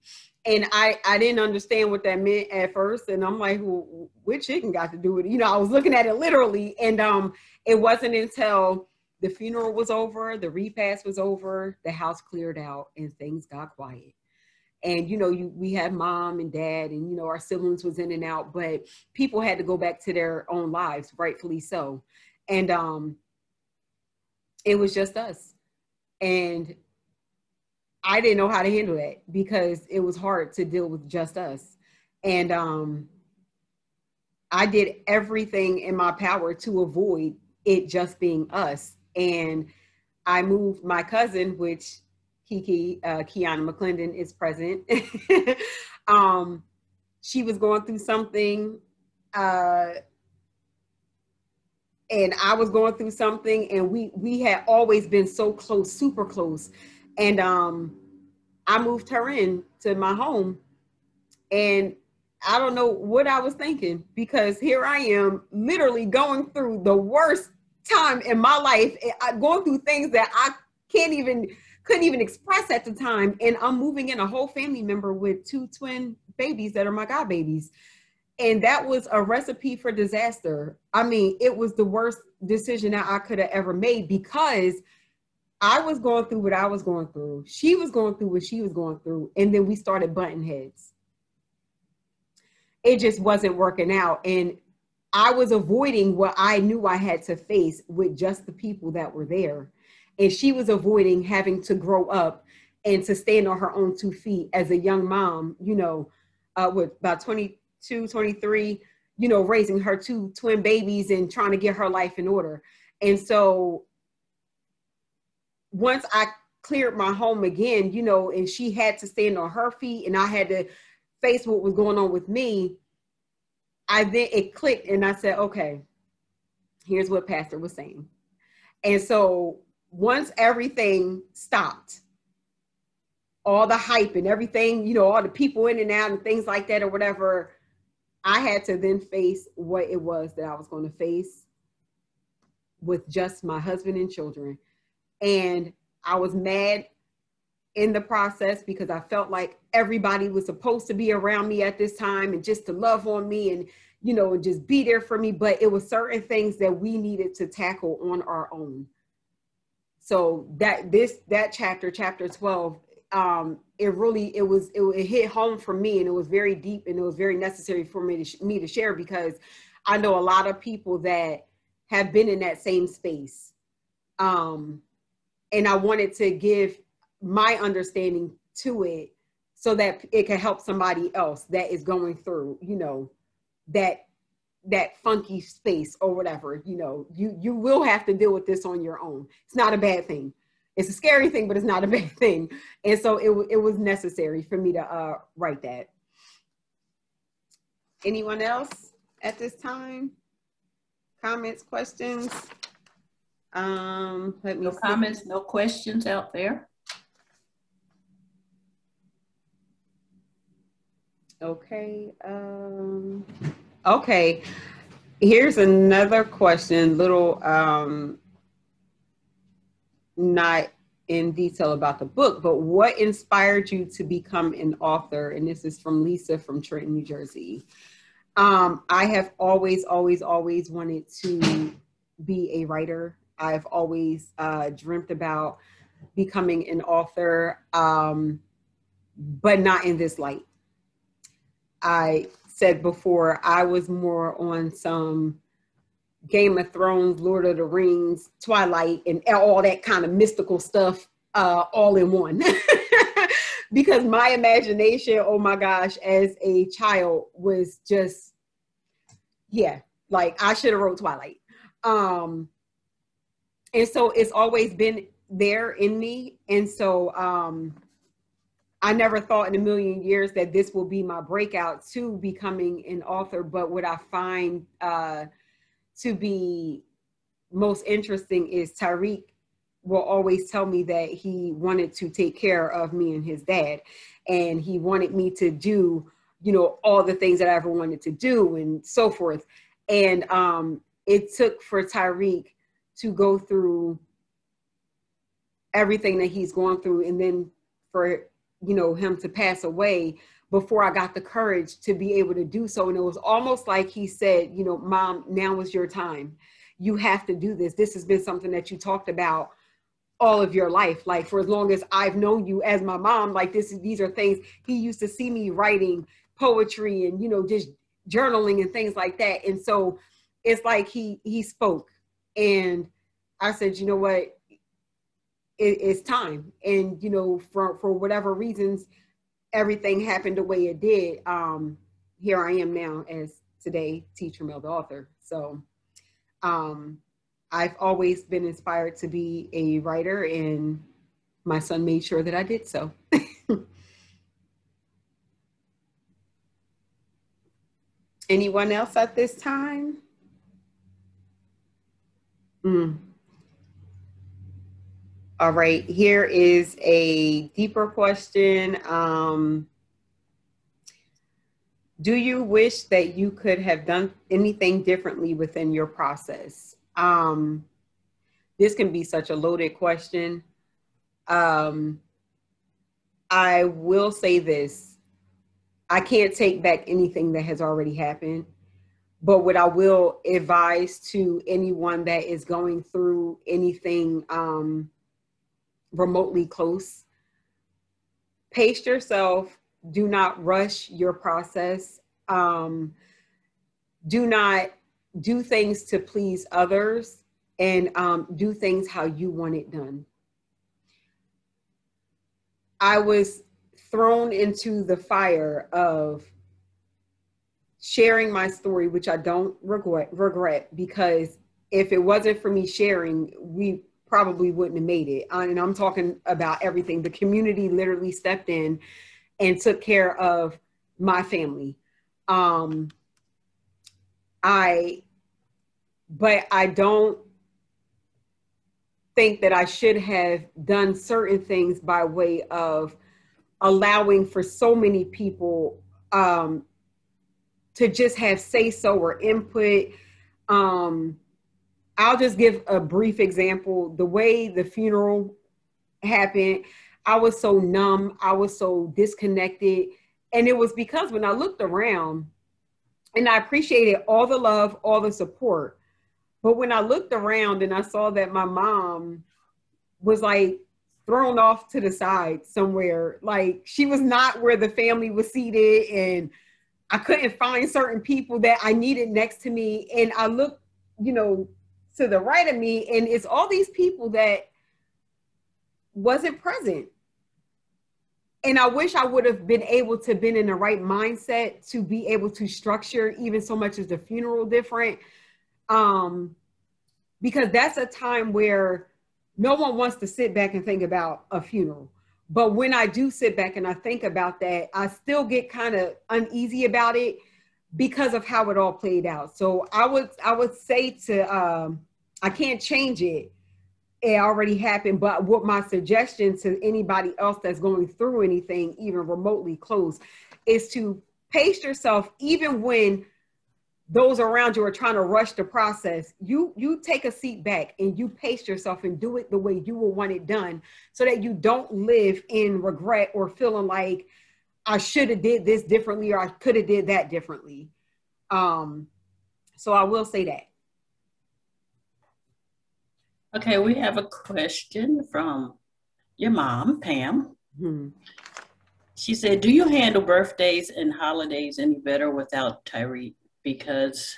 and I I didn't understand what that meant at first, and I'm like, well, what chicken got to do with it? You know, I was looking at it literally, and um, it wasn't until the funeral was over, the repast was over, the house cleared out, and things got quiet. And you know, you we had mom and dad, and you know, our siblings was in and out, but people had to go back to their own lives, rightfully so. And um, it was just us, and I didn't know how to handle it because it was hard to deal with just us. And um, I did everything in my power to avoid it just being us. And I moved my cousin, which Kiki, uh, Kiana McClendon is present. um, she was going through something, uh, and I was going through something, and we we had always been so close, super close. And um, I moved her in to my home, and I don't know what I was thinking because here I am, literally going through the worst time in my life, going through things that I can't even couldn't even express at the time, and I'm moving in a whole family member with two twin babies that are my god babies. And that was a recipe for disaster. I mean, it was the worst decision that I could have ever made because I was going through what I was going through. She was going through what she was going through. And then we started butting heads. It just wasn't working out. And I was avoiding what I knew I had to face with just the people that were there. And she was avoiding having to grow up and to stand on her own two feet as a young mom, you know, uh, with about 22, 23, you know, raising her two twin babies and trying to get her life in order. And so once I cleared my home again, you know, and she had to stand on her feet and I had to face what was going on with me, I then it clicked and I said, okay, here's what Pastor was saying. And so once everything stopped, all the hype and everything, you know, all the people in and out and things like that or whatever, I had to then face what it was that I was going to face with just my husband and children. And I was mad in the process because I felt like everybody was supposed to be around me at this time and just to love on me and you know and just be there for me but it was certain things that we needed to tackle on our own so that this that chapter chapter 12 um it really it was it, it hit home for me and it was very deep and it was very necessary for me to me to share because I know a lot of people that have been in that same space um and I wanted to give my understanding to it so that it can help somebody else that is going through, you know, that that funky space or whatever, you know, you you will have to deal with this on your own. It's not a bad thing. It's a scary thing, but it's not a bad thing. And so it it was necessary for me to uh, write that. Anyone else at this time? Comments, questions? Um, let me no see. comments, no questions out there. Okay. Um, okay. Here's another question, little um, not in detail about the book, but what inspired you to become an author? And this is from Lisa from Trenton, New Jersey. Um, I have always, always, always wanted to be a writer. I've always uh, dreamt about becoming an author, um, but not in this light. I said before, I was more on some Game of Thrones, Lord of the Rings, Twilight, and all that kind of mystical stuff uh, all in one. because my imagination, oh my gosh, as a child was just, yeah, like I should have wrote Twilight. Um, and so it's always been there in me and so um i never thought in a million years that this will be my breakout to becoming an author but what i find uh to be most interesting is tyreek will always tell me that he wanted to take care of me and his dad. And he wanted me to do you know all the things that i ever wanted to do and so forth. And um it took for tyreek to go through everything that he's going through and then for you know him to pass away before I got the courage to be able to do so. And it was almost like he said you know mom now is your time. You have to do this. This has been something that you talked about all of your life. Like for as long as I've known you as my mom like this these are things. He used to see me writing poetry and you know just journaling and things like that. And so it's like he he spoke. And I said, you know what, it, it's time. And you know, for for whatever reasons, everything happened the way it did. Um, here I am now as today T. Trammell, the author. So um, I've always been inspired to be a writer, and my son made sure that I did so. Anyone else at this time? Mm. All right, here is a deeper question. Um, do you wish that you could have done anything differently within your process? Um, this can be such a loaded question. Um, I will say this I can't take back anything that has already happened. But what I will advise to anyone that is going through anything um, remotely close. Pace yourself. Do not rush your process. Um, do not do things to please others and um, do things how you want it done. I was thrown into the fire of sharing my story, which I don't regret, regret because if it wasn't for me sharing, we probably wouldn't have made it. Uh, and I'm talking about everything. The community literally stepped in and took care of my family. Um, I, but I don't think that I should have done certain things by way of allowing for so many people um, to just have say so or input. Um, I'll just give a brief example. The way the funeral happened, I was so numb, I was so disconnected. And it was because when I looked around and I appreciated all the love, all the support. But when I looked around and I saw that my mom was like thrown off to the side somewhere, like she was not where the family was seated and I couldn't find certain people that I needed next to me. And I looked, you know, to the right of me and it's all these people that wasn't present. And i wish i would have been able to been in the right mindset to be able to structure even so much as the funeral different um because that's a time where no one wants to sit back and think about a funeral. But when i do sit back and i think about that i still get kind of uneasy about it because of how it all played out. So i would i would say to um I can't change it. It already happened. But what my suggestion to anybody else that's going through anything, even remotely close, is to pace yourself, even when those around you are trying to rush the process you you take a seat back and you pace yourself and do it the way you will want it done so that you don't live in regret or feeling like i should have did this differently or i could have did that differently um so i will say that Okay, we have a question from your mom, Pam. Hmm. She said, Do you handle birthdays and holidays any better without Tyreek? Because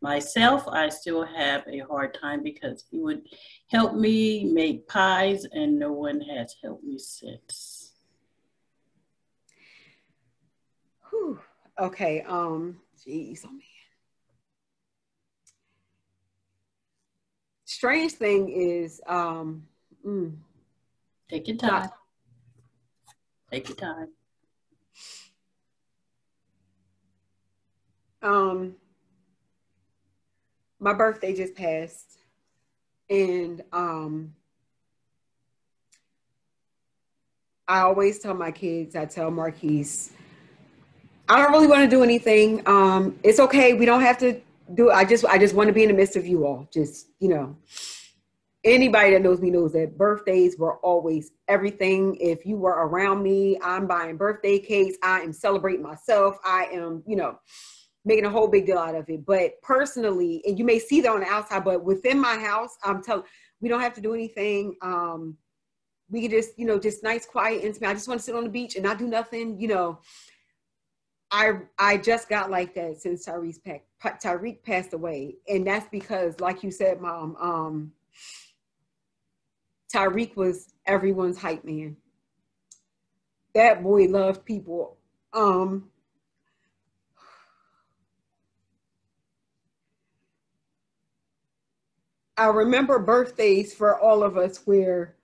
myself, I still have a hard time because he would help me make pies and no one has helped me since. Whew. Okay, um, geez, oh man. Strange thing is um mm, take your time not, take your time um my birthday just passed and um I always tell my kids, I tell Marquise, I don't really want to do anything. Um, it's okay. We don't have to do I just I just want to be in the midst of you all. Just, you know. Anybody that knows me knows that birthdays were always everything. If you were around me, I'm buying birthday cakes, I am celebrating myself, I am, you know, making a whole big deal out of it. But personally, and you may see that on the outside, but within my house, I'm telling we don't have to do anything. Um, we can just, you know, just nice, quiet, intimate. I just want to sit on the beach and not do nothing, you know. I I just got like that since Tyreek Tyreek passed away, and that's because, like you said, Mom, um, Tyreek was everyone's hype man. That boy loved people. Um, I remember birthdays for all of us where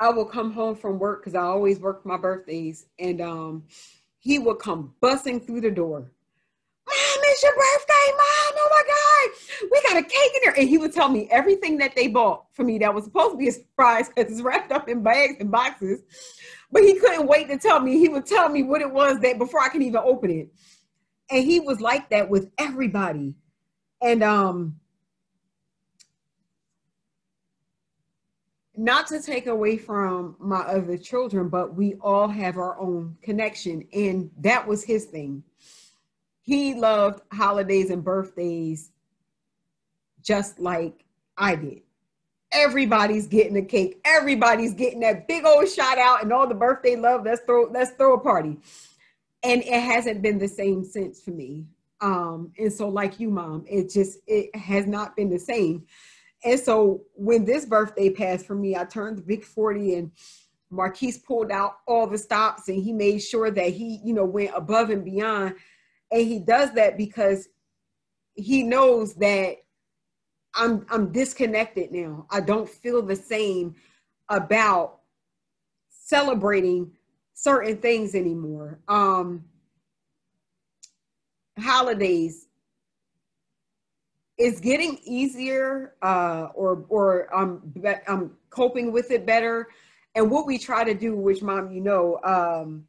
I will come home from work because I always work my birthdays, and um, he would come bussing through the door. Mom, it's your birthday, mom. Oh my God. We got a cake in there. And he would tell me everything that they bought for me that was supposed to be a surprise because it's wrapped up in bags and boxes. But he couldn't wait to tell me. He would tell me what it was that before I can even open it. And he was like that with everybody. And um not to take away from my other children, but we all have our own connection. And that was his thing. He loved holidays and birthdays just like I did. everybody's getting a cake. Everybody's getting that big old shot out and all the birthday love. Let's throw let's throw a party. And it hasn't been the same since for me. Um, and so like you, mom, it just it has not been the same. And so when this birthday passed for me, I turned the big 40 and Marquise pulled out all the stops and he made sure that he, you know, went above and beyond. And he does that because he knows that I'm I'm disconnected now. I don't feel the same about celebrating certain things anymore. Um holidays it's getting easier uh or or I'm I'm coping with it better. And what we try to do, which mom you know, um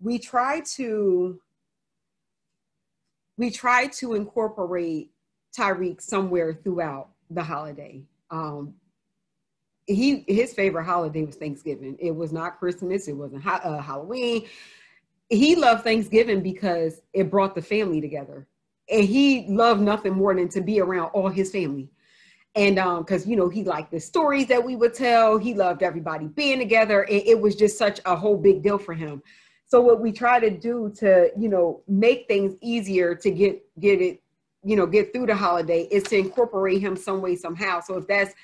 we try to we try to incorporate Tyreek somewhere throughout the holiday. Um, he his favorite holiday was Thanksgiving. It was not Christmas. It wasn't ha- uh, Halloween. He loved Thanksgiving because it brought the family together, and he loved nothing more than to be around all his family. And um, because you know he liked the stories that we would tell. He loved everybody being together. It, it was just such a whole big deal for him. So what we try to do to you know make things easier to get get it you know get through the holiday is to incorporate him some way somehow so if that's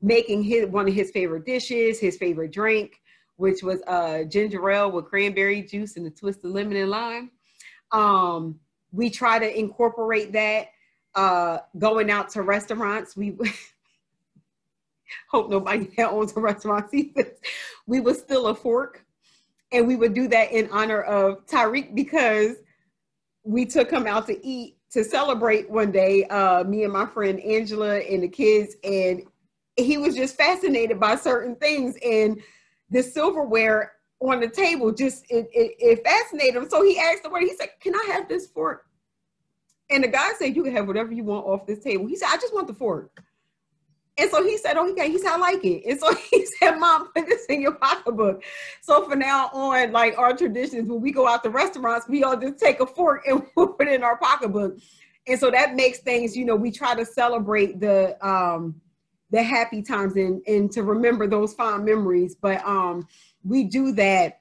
making his one of his favorite dishes his favorite drink which was uh ginger ale with cranberry juice and a twist of lemon and lime um we try to incorporate that uh going out to restaurants we hope nobody that owns a restaurant sees this we would steal a fork and we would do that in honor of Tyreek because we took him out to eat to celebrate one day, uh, me and my friend Angela and the kids, and he was just fascinated by certain things. And the silverware on the table just it, it, it fascinated him. So he asked the waiter, he said, Can I have this fork? And the guy said, You can have whatever you want off this table. He said, I just want the fork. And so he said, "Oh, okay." He said, "I like it." And so he said, "Mom, put this in your pocketbook." So for now on, like our traditions, when we go out to restaurants, we all just take a fork and put it in our pocketbook. And so that makes things, you know, we try to celebrate the um the happy times and and to remember those fond memories. But um we do that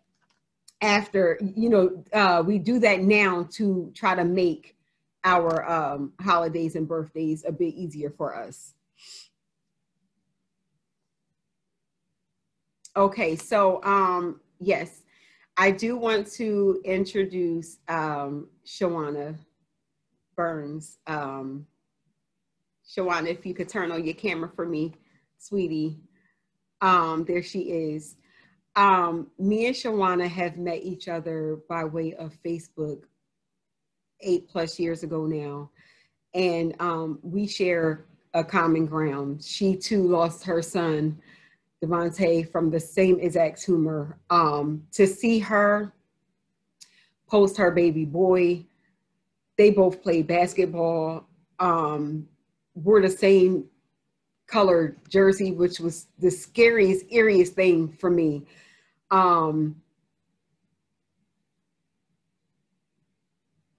after, you know, uh we do that now to try to make our um holidays and birthdays a bit easier for us. Okay, so um, yes, I do want to introduce um, Shawana Burns. Um, Shawana, if you could turn on your camera for me, sweetie. Um, there she is. Um, me and Shawana have met each other by way of Facebook eight plus years ago now. And um, we share a common ground. She too lost her son Devontae from the same exact tumor. Um, to see her post her baby boy, they both played basketball. Um, wore the same color jersey, which was the scariest, eeriest thing for me. Um,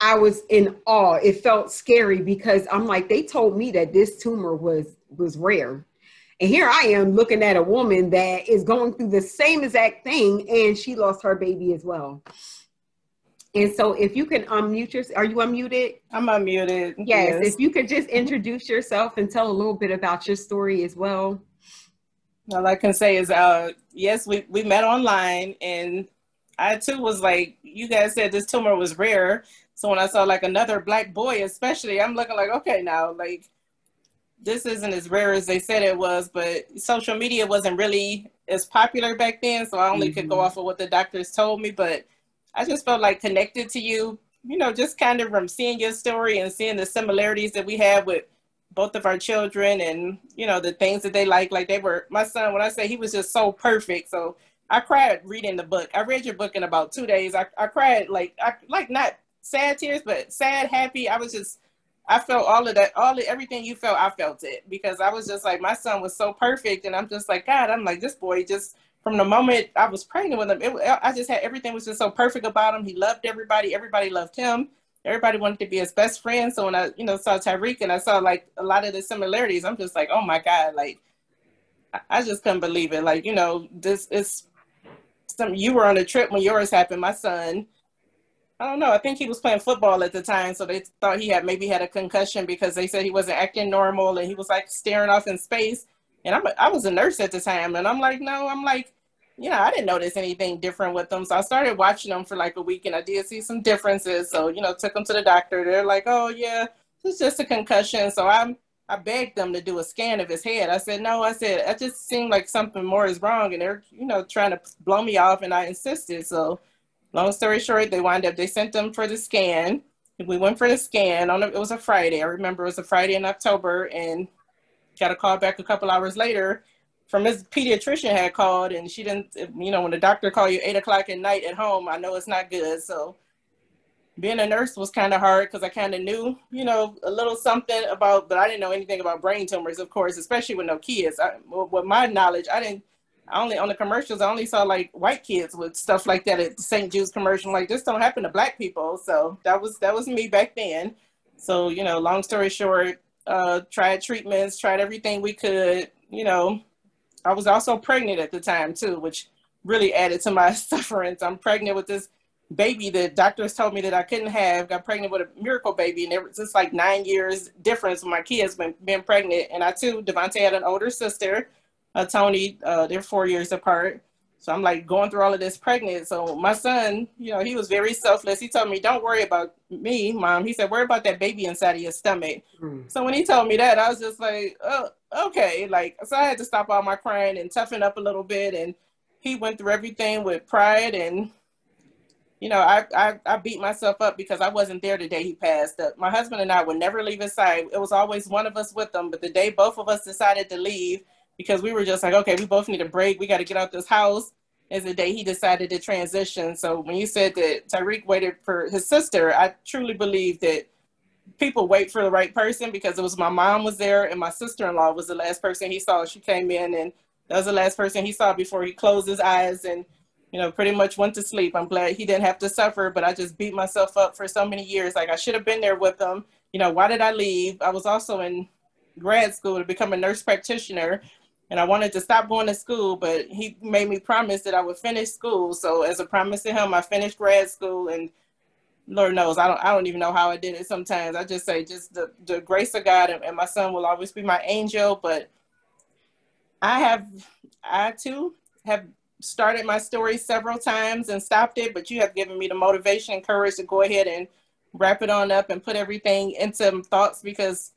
I was in awe. It felt scary because I'm like, they told me that this tumor was was rare. And here I am looking at a woman that is going through the same exact thing and she lost her baby as well. And so if you can unmute yourself, are you unmuted? I'm unmuted. Yes, yes, if you could just introduce yourself and tell a little bit about your story as well. All I can say is, uh, yes, we, we met online and I too was like, you guys said this tumor was rare. So when I saw like another black boy, especially, I'm looking like, okay, now like this isn't as rare as they said it was, but social media wasn't really as popular back then, so I only mm-hmm. could go mm-hmm. off of what the doctors told me. But I just felt like connected to you, you know, just kind of from seeing your story and seeing the similarities that we have with both of our children and you know the things that they like. Like they were my son. When I say he was just so perfect, so I cried reading the book. I read your book in about two days. I, I cried like I like not sad tears, but sad, happy. I was just I felt all of that, all of everything you felt, I felt it because I was just like, my son was so perfect, and I'm just like, God, I'm like, this boy just from the moment I was pregnant with him, it, I just had everything was just so perfect about him. He loved everybody, everybody loved him, everybody wanted to be his best friend. So when I, you know, saw Tyreek and I saw like a lot of the similarities, I'm just like, oh my God, like I just couldn't believe it. Like, you know, this is some you were on a trip when yours happened. My son, I don't know. I think he was playing football at the time, so they thought he had maybe had a concussion because they said he wasn't acting normal and he was like staring off in space. And I'm I was a nurse at the time, and I'm like, no, I'm like, you know, I didn't notice anything different with them. So I started watching them for like a week, and I did see some differences. So you know, took them to the doctor. They're like, oh yeah, it's just a concussion. So I'm I begged them to do a scan of his head. I said, no, I said, it just seemed like something more is wrong. And they're, you know, trying to blow me off. And I insisted. So long story short, they wind up, they sent them for the scan. We went for the scan on a, it was a Friday. I remember it was a Friday in October and got a call back a couple hours later from his pediatrician had called and she didn't, you know, when the doctor called you eight o'clock at night at home, I know it's not good. So being a nurse was kind of hard because I kind of knew, you know, a little something about, but I didn't know anything about brain tumors, of course, especially with no kids. I, with my knowledge, I didn't. I only on the commercials, I only saw like white kids with stuff like that at St. Jude's commercial. Like this don't happen to black people. So that was that was me back then. So you know, long story short, uh, tried treatments, tried everything we could. You know, I was also pregnant at the time too, which really added to my sufferance. I'm pregnant with this baby that doctors told me that I couldn't have. Got pregnant with a miracle baby, and it was just like nine years difference with my kids been being pregnant. And I too, Devontae had an older sister, uh, Tony. Uh, they're four years apart. So I'm like going through all of this pregnant. So my son, you know, he was very selfless. He told me, "Don't worry about me, mom." He said, "Worry about that baby inside of your stomach." Mm. So when he told me that, I was just like, "Oh, okay." Like, so I had to stop all my crying and toughen up a little bit. And he went through everything with pride and you know, I, I, I beat myself up because I wasn't there the day he passed. My husband and I would never leave his side. It was always one of us with him. But the day both of us decided to leave, because we were just like, okay, we both need a break. We got to get out this house. Is the day he decided to transition. So when you said that Tyreek waited for his sister, I truly believe that people wait for the right person because it was my mom was there and my sister-in-law was the last person he saw. She came in and that was the last person he saw before he closed his eyes and you know, pretty much went to sleep. I'm glad he didn't have to suffer, but I just beat myself up for so many years. Like I should have been there with him. You know, why did I leave? I was also in grad school to become a nurse practitioner and I wanted to stop going to school, but he made me promise that I would finish school. So as a promise to him, I finished grad school and Lord knows, I don't, I don't even know how I did it. Sometimes I just say, just the, the grace of God and, and my son will always be my angel. But I have, I too have started my story several times and stopped it, but you have given me the motivation and courage to go ahead and wrap it on up and put everything into thoughts because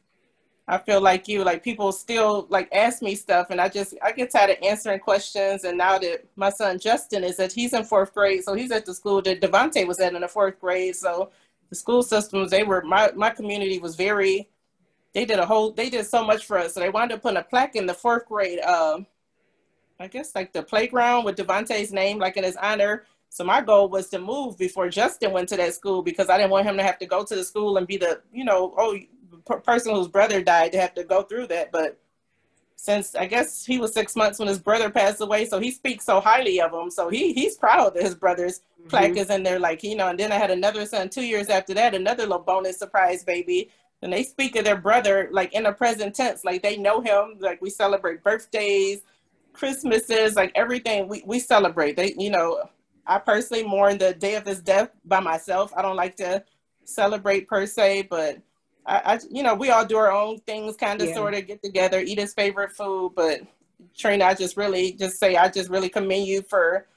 I feel like you, like people still like ask me stuff and I just, I get tired of answering questions. And now that my son Justin is at, he's in fourth grade. So he's at the school that Devontae was at in the fourth grade. So the school systems, they were, my, my community was very, they did a whole, they did so much for us. So they wound up putting a plaque in the fourth grade, uh, I guess like the playground with Devontae's name, like in his honor. So my goal was to move before Justin went to that school because I didn't want him to have to go to the school and be the, you know, oh, person whose brother died to have to go through that. But since I guess he was six months when his brother passed away, so he speaks so highly of him. So he he's proud that his brother's mm-hmm. plaque is in there, like you know. And then I had another son two years after that, another little bonus surprise baby. And they speak of their brother like in the present tense, like they know him. Like we celebrate birthdays Christmases, like everything we, we celebrate. They, you know, I personally mourn the day of his death by myself. I don't like to celebrate per se, but I, I you know, we all do our own things, kind of, yeah. sort of get together, eat his favorite food. But Trina, I just really just say I just really commend you for,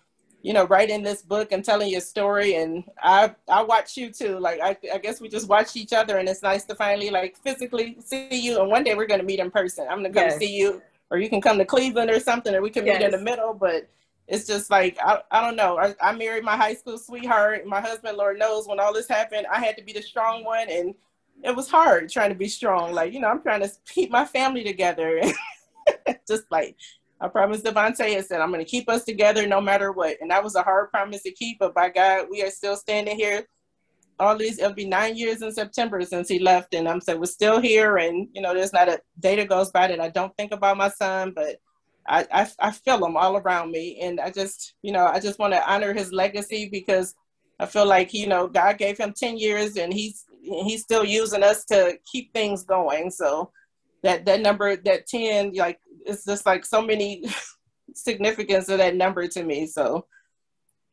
you know, writing this book and telling your story. And I I watch you too. Like I I guess we just watch each other, and it's nice to finally like physically see you. And one day we're gonna meet in person. I'm gonna come yes. see you or you can come to Cleveland or something, or we can yes. meet in the middle. But it's just like I, I don't know. I, I married my high school sweetheart. My husband, Lord knows, when all this happened, I had to be the strong one, and it was hard trying to be strong. Like you know, I'm trying to keep my family together. just like I promised Devontae, I said I'm going to keep us together no matter what, and that was a hard promise to keep. But by God, we are still standing here all these it'll be nine years in September since he left and I'm saying we're still here and you know there's not a day that goes by that I don't think about my son but I, I, I feel him all around me and I just you know I just want to honor his legacy because I feel like you know God gave him 10 years and he's he's still using us to keep things going so that that number that 10 like it's just like so many significance of that number to me. So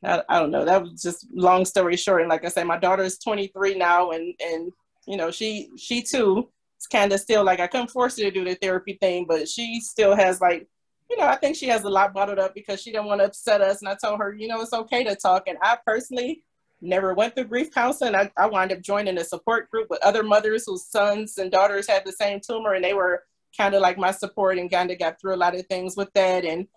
I, I don't know. That was just long story short. And like I said, my daughter is 23 now, and and you know she she too is kind of still like I couldn't force her to do the therapy thing, but she still has like you know I think she has a lot bottled up because she didn't want to upset us. And I told her you know it's okay to talk. And I personally never went through grief counseling. I, I wound up joining a support group with other mothers whose sons and daughters had the same tumor, and they were kind of like my support and kind of got through a lot of things with that. And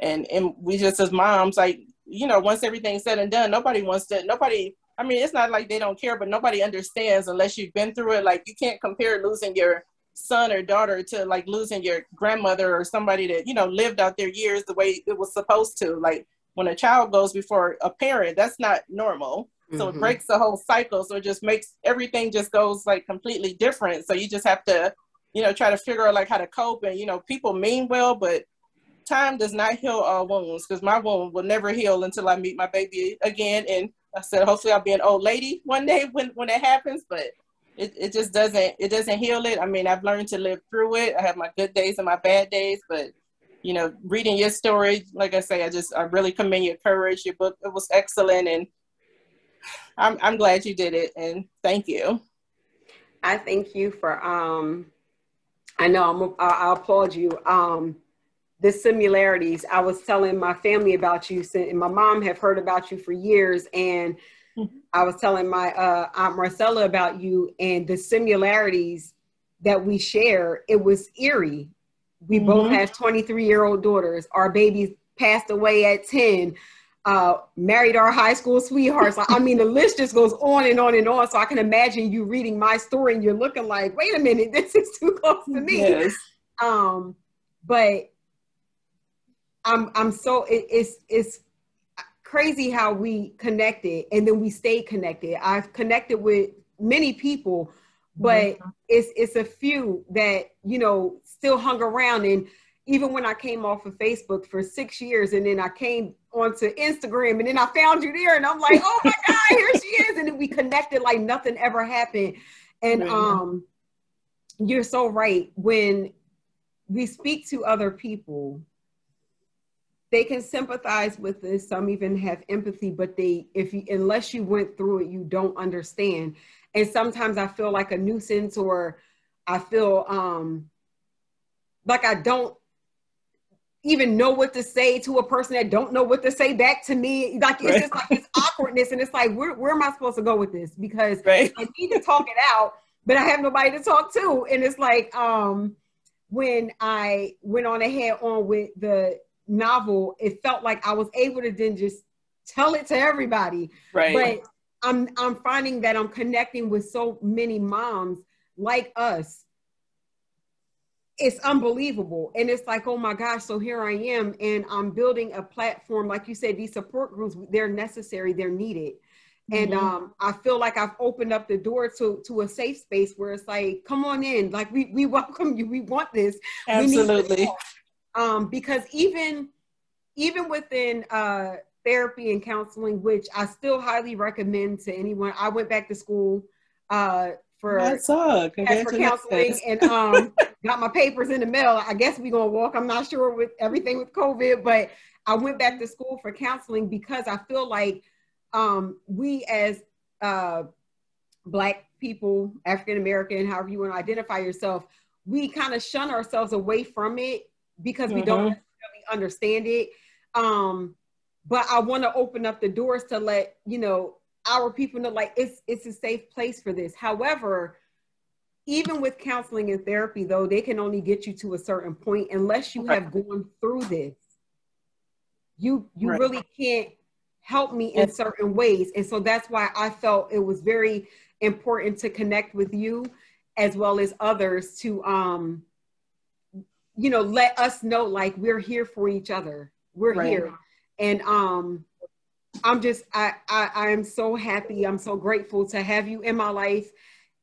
and and we just as moms like you know, once everything's said and done, nobody wants to, nobody, I mean, it's not like they don't care, but nobody understands unless you've been through it. Like, you can't compare losing your son or daughter to like losing your grandmother or somebody that, you know, lived out their years the way it was supposed to. Like, when a child goes before a parent, that's not normal. So mm-hmm. it breaks the whole cycle. So it just makes everything just goes like completely different. So you just have to, you know, try to figure out like how to cope. And, you know, people mean well, but time does not heal all wounds because my wound will never heal until I meet my baby again. And I said, hopefully I'll be an old lady one day when, when it happens, but it, it just doesn't, it doesn't heal it. I mean, I've learned to live through it. I have my good days and my bad days, but you know, reading your story, like I say, I just, I really commend your courage. Your book, it was excellent. And I'm, I'm glad you did it. And thank you. I thank you for, um, I know I'm, I, I applaud you. Um, the similarities. I was telling my family about you, and my mom have heard about you for years, and mm-hmm. I was telling my uh, aunt Marcella about you and the similarities that we share. It was eerie. We mm-hmm. both have 23 year old daughters. Our babies passed away at 10. Uh, married our high school sweethearts. Like, I mean, the list just goes on and on and on. So I can imagine you reading my story and you're looking like, wait a minute, this is too close to me. Yes. Um, but I'm I'm so it, it's it's crazy how we connected and then we stayed connected. I've connected with many people, but mm-hmm. it's it's a few that you know still hung around and even when I came off of Facebook for six years and then I came onto Instagram and then I found you there and I'm like, oh my God, here she is. And then we connected like nothing ever happened. And mm-hmm. um you're so right. When we speak to other people, they can sympathize with this some even have empathy but they if you unless you went through it you don't understand and sometimes i feel like a nuisance or i feel um like i don't even know what to say to a person that don't know what to say back to me like it's right. just like it's awkwardness and it's like where, where am i supposed to go with this because right. i need to talk it out but i have nobody to talk to and it's like um when i went on ahead on with the novel, it felt like I was able to then just tell it to everybody. Right. But I'm I'm finding that I'm connecting with so many moms like us. It's unbelievable. And it's like, oh my gosh, so here I am. And I'm building a platform. Like you said, these support groups, they're necessary, they're needed. And mm-hmm. um, I feel like I've opened up the door to to a safe space where it's like, come on in, like we we welcome you, we want this. Absolutely um, because even even within uh, therapy and counseling, which I still highly recommend to anyone. I went back to school uh, for, for counseling and um, got my papers in the mail. I guess we're gonna walk. I'm not sure with everything with COVID, but I went back to school for counseling because I feel like um, we as uh, Black people, African American, however you want to identify yourself, we kind of shun ourselves away from it because we mm-hmm. don't necessarily understand it. Um, but I want to open up the doors to let you know our people know like it's it's a safe place for this. However, even with counseling and therapy, though, they can only get you to a certain point unless you have gone through this. You you right. really can't help me in certain ways, and so that's why I felt it was very important to connect with you as well as others to um you know, let us know like we're here for each other. We're right. here. And um I'm just I, I I am so happy. I'm so grateful to have you in my life.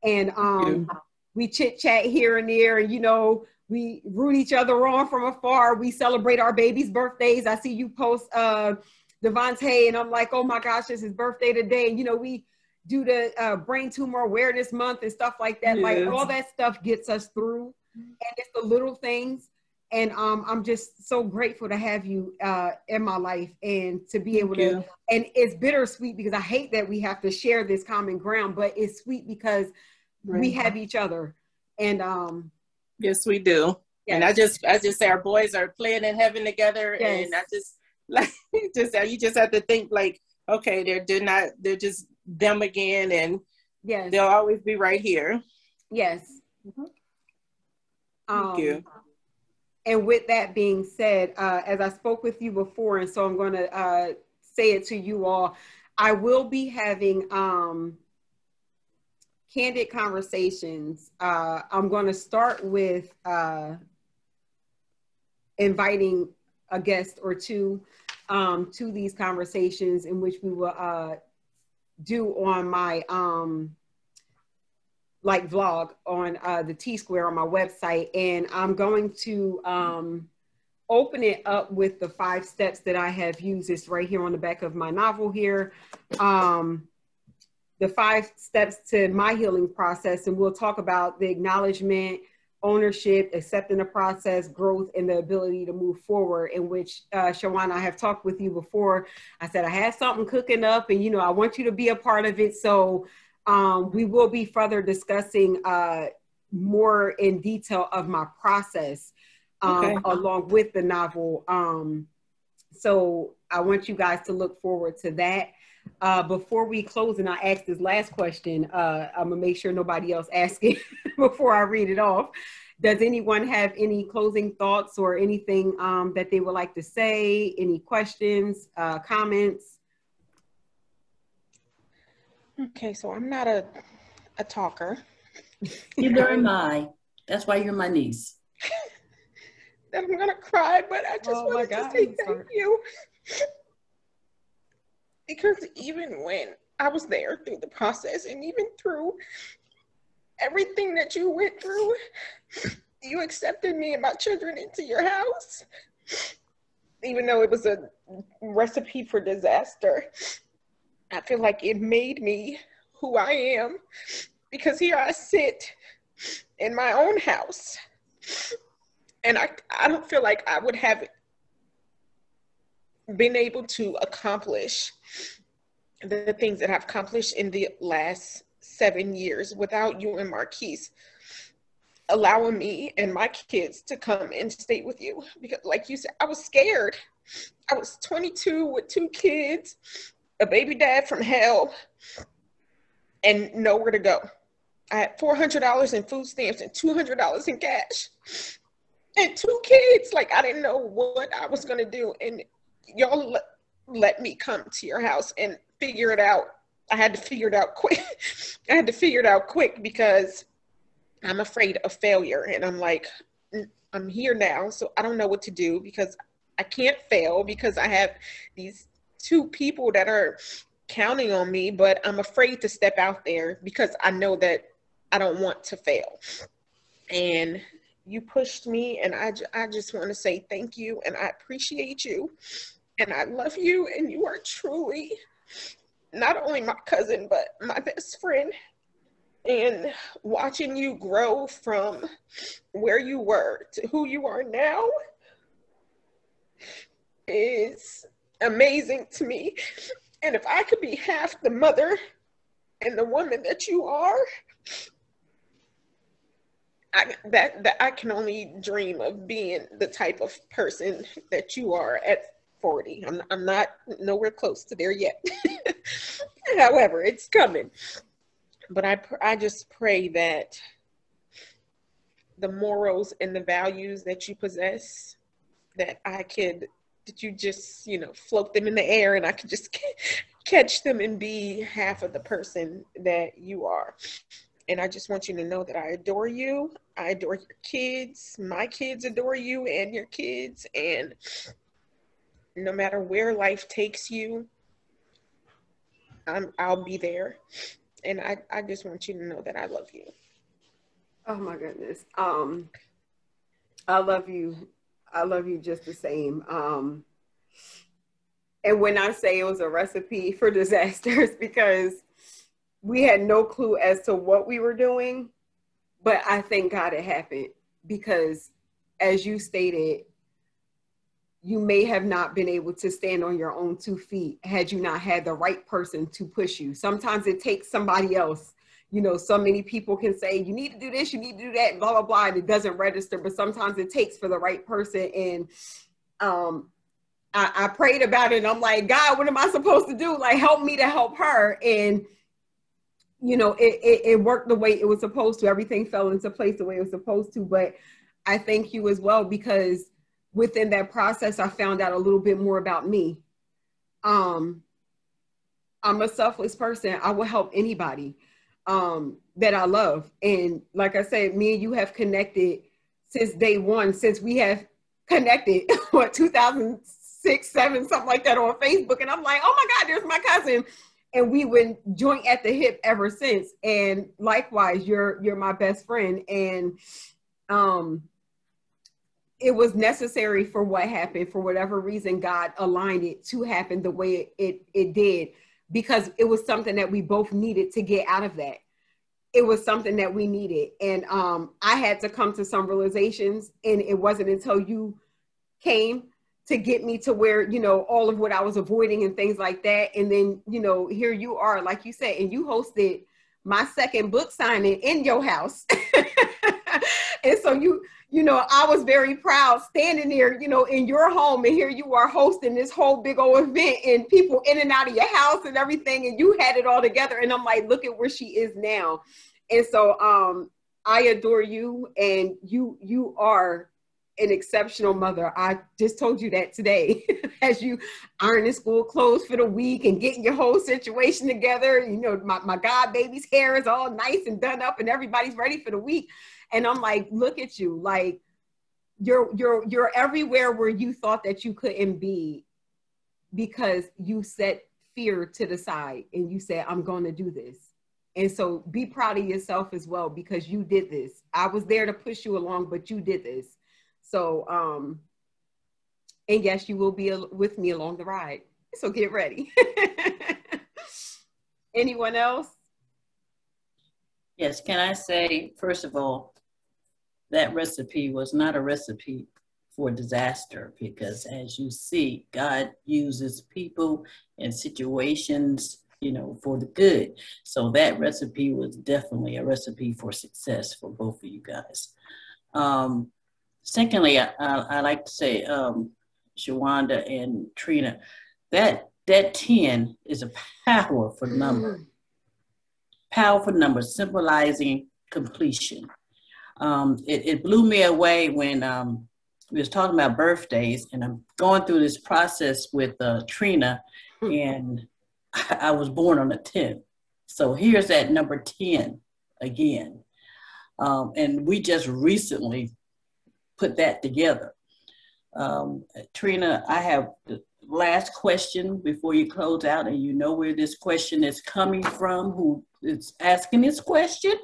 And um we chit chat here and there, and you know, we root each other on from afar. We celebrate our babies' birthdays. I see you post uh Devontae, and I'm like, oh my gosh, it's his birthday today. And you know, we do the uh, brain tumor awareness month and stuff like that. Yes. Like all that stuff gets us through and it's the little things and um, I'm just so grateful to have you uh, in my life and to be able to. And it's bittersweet because I hate that we have to share this common ground, but it's sweet because right. we have each other. And um, yes, we do. Yes. And I just, I just say our boys are playing in heaven together, yes. and I just like just you just have to think like, okay, they're they're not they're just them again, and yes, they'll always be right here. Yes. Mm-hmm. Thank um, you and with that being said, uh, as I spoke with you before, and so I'm going to uh, say it to you all, I will be having um, candid conversations. Uh, I'm going to start with uh, inviting a guest or two um, to these conversations, in which we will uh, do on my um, like vlog on uh, the T Square on my website, and I'm going to um, open it up with the five steps that I have used. It's right here on the back of my novel here. Um, the five steps to my healing process, and we'll talk about the acknowledgement, ownership, accepting the process, growth, and the ability to move forward. In which, uh, Shawana, I have talked with you before. I said I had something cooking up, and you know I want you to be a part of it. So um, we will be further discussing uh, more in detail of my process um, okay. along with the novel. Um, so I want you guys to look forward to that. Uh, before we close and I ask this last question, uh, I'm gonna make sure nobody else asks it before I read it off. Does anyone have any closing thoughts or anything um, that they would like to say? Any questions, uh, comments? Okay, so I'm not a a talker. Neither am I. That's why you're my niece. that I'm gonna cry, but I just oh wanted to say thank you. Because even when I was there through the process and even through everything that you went through, you accepted me and my children into your house. Even though it was a recipe for disaster. I feel like it made me who I am because here I sit in my own house and I, I don't feel like I would have been able to accomplish the things that I've accomplished in the last seven years without you and Marquise allowing me and my kids to come and stay with you. Because, like you said, I was scared. I was 22 with two kids a baby dad from hell and nowhere to go. I had $400 in food stamps and $200 in cash and two kids. Like, I didn't know what I was going to do. And y'all let, let me come to your house and figure it out. I had to figure it out quick. I had to figure it out quick because I'm afraid of failure. And I'm like, I'm here now, so I don't know what to do because I can't fail because I have these two people that are counting on me, but I'm afraid to step out there because I know that I don't want to fail. And you pushed me, and I, I just want to say thank you, and I appreciate you, and I love you, and you are truly not only my cousin, but my best friend. And watching you grow from where you were to who you are now is amazing to me. And if I could be half the mother and the woman that you are, I, that that I can only dream of being the type of person that you are at 40. I'm I'm not nowhere close to there yet. However, it's coming. But I I just pray that the morals and the values that you possess that I could that you just you know float them in the air and i could just catch them and be half of the person that you are and i just want you to know that i adore you i adore your kids my kids adore you and your kids and no matter where life takes you I'm, i'll be there. And I, I just want you to know that i love you. Oh my goodness. Um i love you. I love you just the same. Um, and when I say it was a recipe for disasters, because we had no clue as to what we were doing, but I thank God it happened because as you stated, you may have not been able to stand on your own two feet had you not had the right person to push you. Sometimes it takes somebody else. You know, so many people can say, you need to do this, you need to do that, blah, blah, blah, and it doesn't register. But sometimes it takes for the right person. And um, I, I prayed about it and I'm like, God, what am I supposed to do? Like, help me to help her. And you know, it, it, it, worked the way it was supposed to. Everything fell into place the way it was supposed to. But I thank you as well because within that process, I found out a little bit more about me. Um, I'm a selfless person. I will help anybody um, that I love. And like I said, me and you have connected since day one, since we have connected, what, 2006, seven, something like that on Facebook. And I'm like, oh my God, there's my cousin and we went joint at the hip ever since. And likewise, you're you're my best friend, and um, it was necessary for what happened for whatever reason. God aligned it to happen the way it it, it did because it was something that we both needed to get out of that. It was something that we needed, and um, I had to come to some realizations, and it wasn't until you came to get me to where you know all of what I was avoiding and things like that. And then you know here you are, like you said, and you hosted my second book signing in your house. and so you you know I was very proud standing there you know in your home and here you are hosting this whole big old event and people in and out of your house and everything and you had it all together and I'm like look at where she is now. And so um I adore you and you you are an exceptional mother. I just told you that today as you ironing school clothes for the week and getting your whole situation together. You know, my, my God baby's hair is all nice and done up and everybody's ready for the week. And I'm like, look at you. Like you're you're you're everywhere where you thought that you couldn't be because you set fear to the side and you said, I'm gonna do this. And so be proud of yourself as well because you did this. I was there to push you along, but you did this so, um, and yes, you will be with me along the ride. So get ready. Anyone else? Yes, can I say, first of all, that recipe was not a recipe for disaster because as you see, God uses people and situations, you know, for the good. So that recipe was definitely a recipe for success for both of you guys. Um, Secondly, I, I, I like to say, um, Shawanda and Trina, that that 10 is a powerful number. Powerful number symbolizing completion. Um, it, it, blew me away when um, we was talking about birthdays and I'm going through this process with uh, Trina and I was born on the 10th. So here's that number 10 again. Um, and we just recently put that together. Um, Trina, I have the last question before you close out, and you know where this question is coming from, who is asking this question.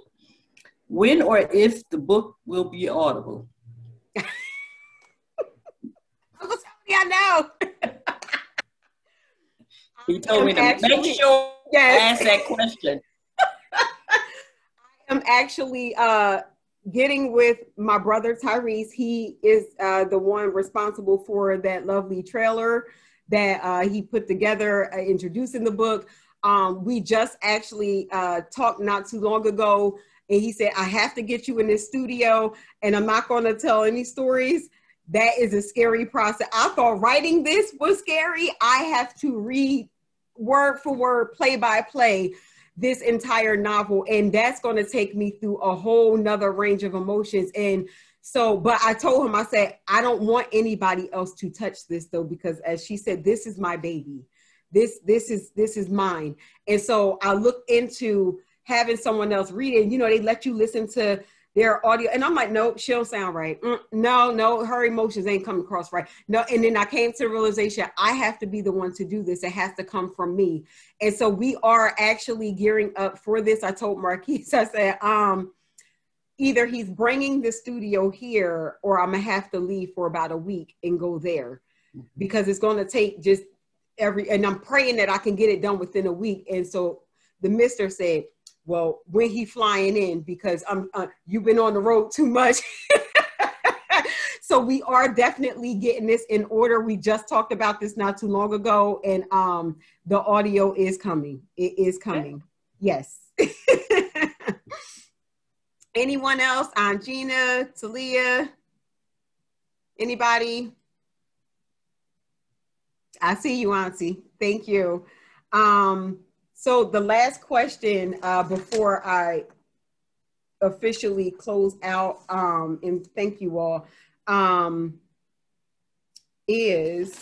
When or if the book will be audible? I know. he told me to actually, make sure yes. ask that question. I am actually uh, getting with my brother Tyrese. He is uh, the one responsible for that lovely trailer that uh, he put together, uh, introducing the book. Um, we just actually uh, talked not too long ago, and he said, I have to get you in this studio, and I'm not going to tell any stories. That is a scary process. I thought writing this was scary. I have to read word for word, play by play this entire novel and that's going to take me through a whole nother range of emotions and so but i told him i said i don't want anybody else to touch this though because as she said this is my baby this this is this is mine and so i looked into having someone else read it you know they let you listen to their audio. And I'm like, nope, she don't sound right. Mm, no, no, her emotions ain't coming across right. No, and then I came to the realization I have to be the one to do this. It has to come from me. And so we are actually gearing up for this. I told Marquise, I said, um, either he's bringing the studio here or I'm gonna have to leave for about a week and go there mm-hmm. because it's gonna take just every, and I'm praying that I can get it done within a week. And so the mister said, well, when he flying in because I'm uh, you've been on the road too much. so we are definitely getting this in order. We just talked about this not too long ago, and um, the audio is coming. It is coming. Yes. Anyone else? I'm Gina, Talia, anybody? I see you, Auntie. Thank you. Um, so the last question uh, before I officially close out, um, and thank you all, um, is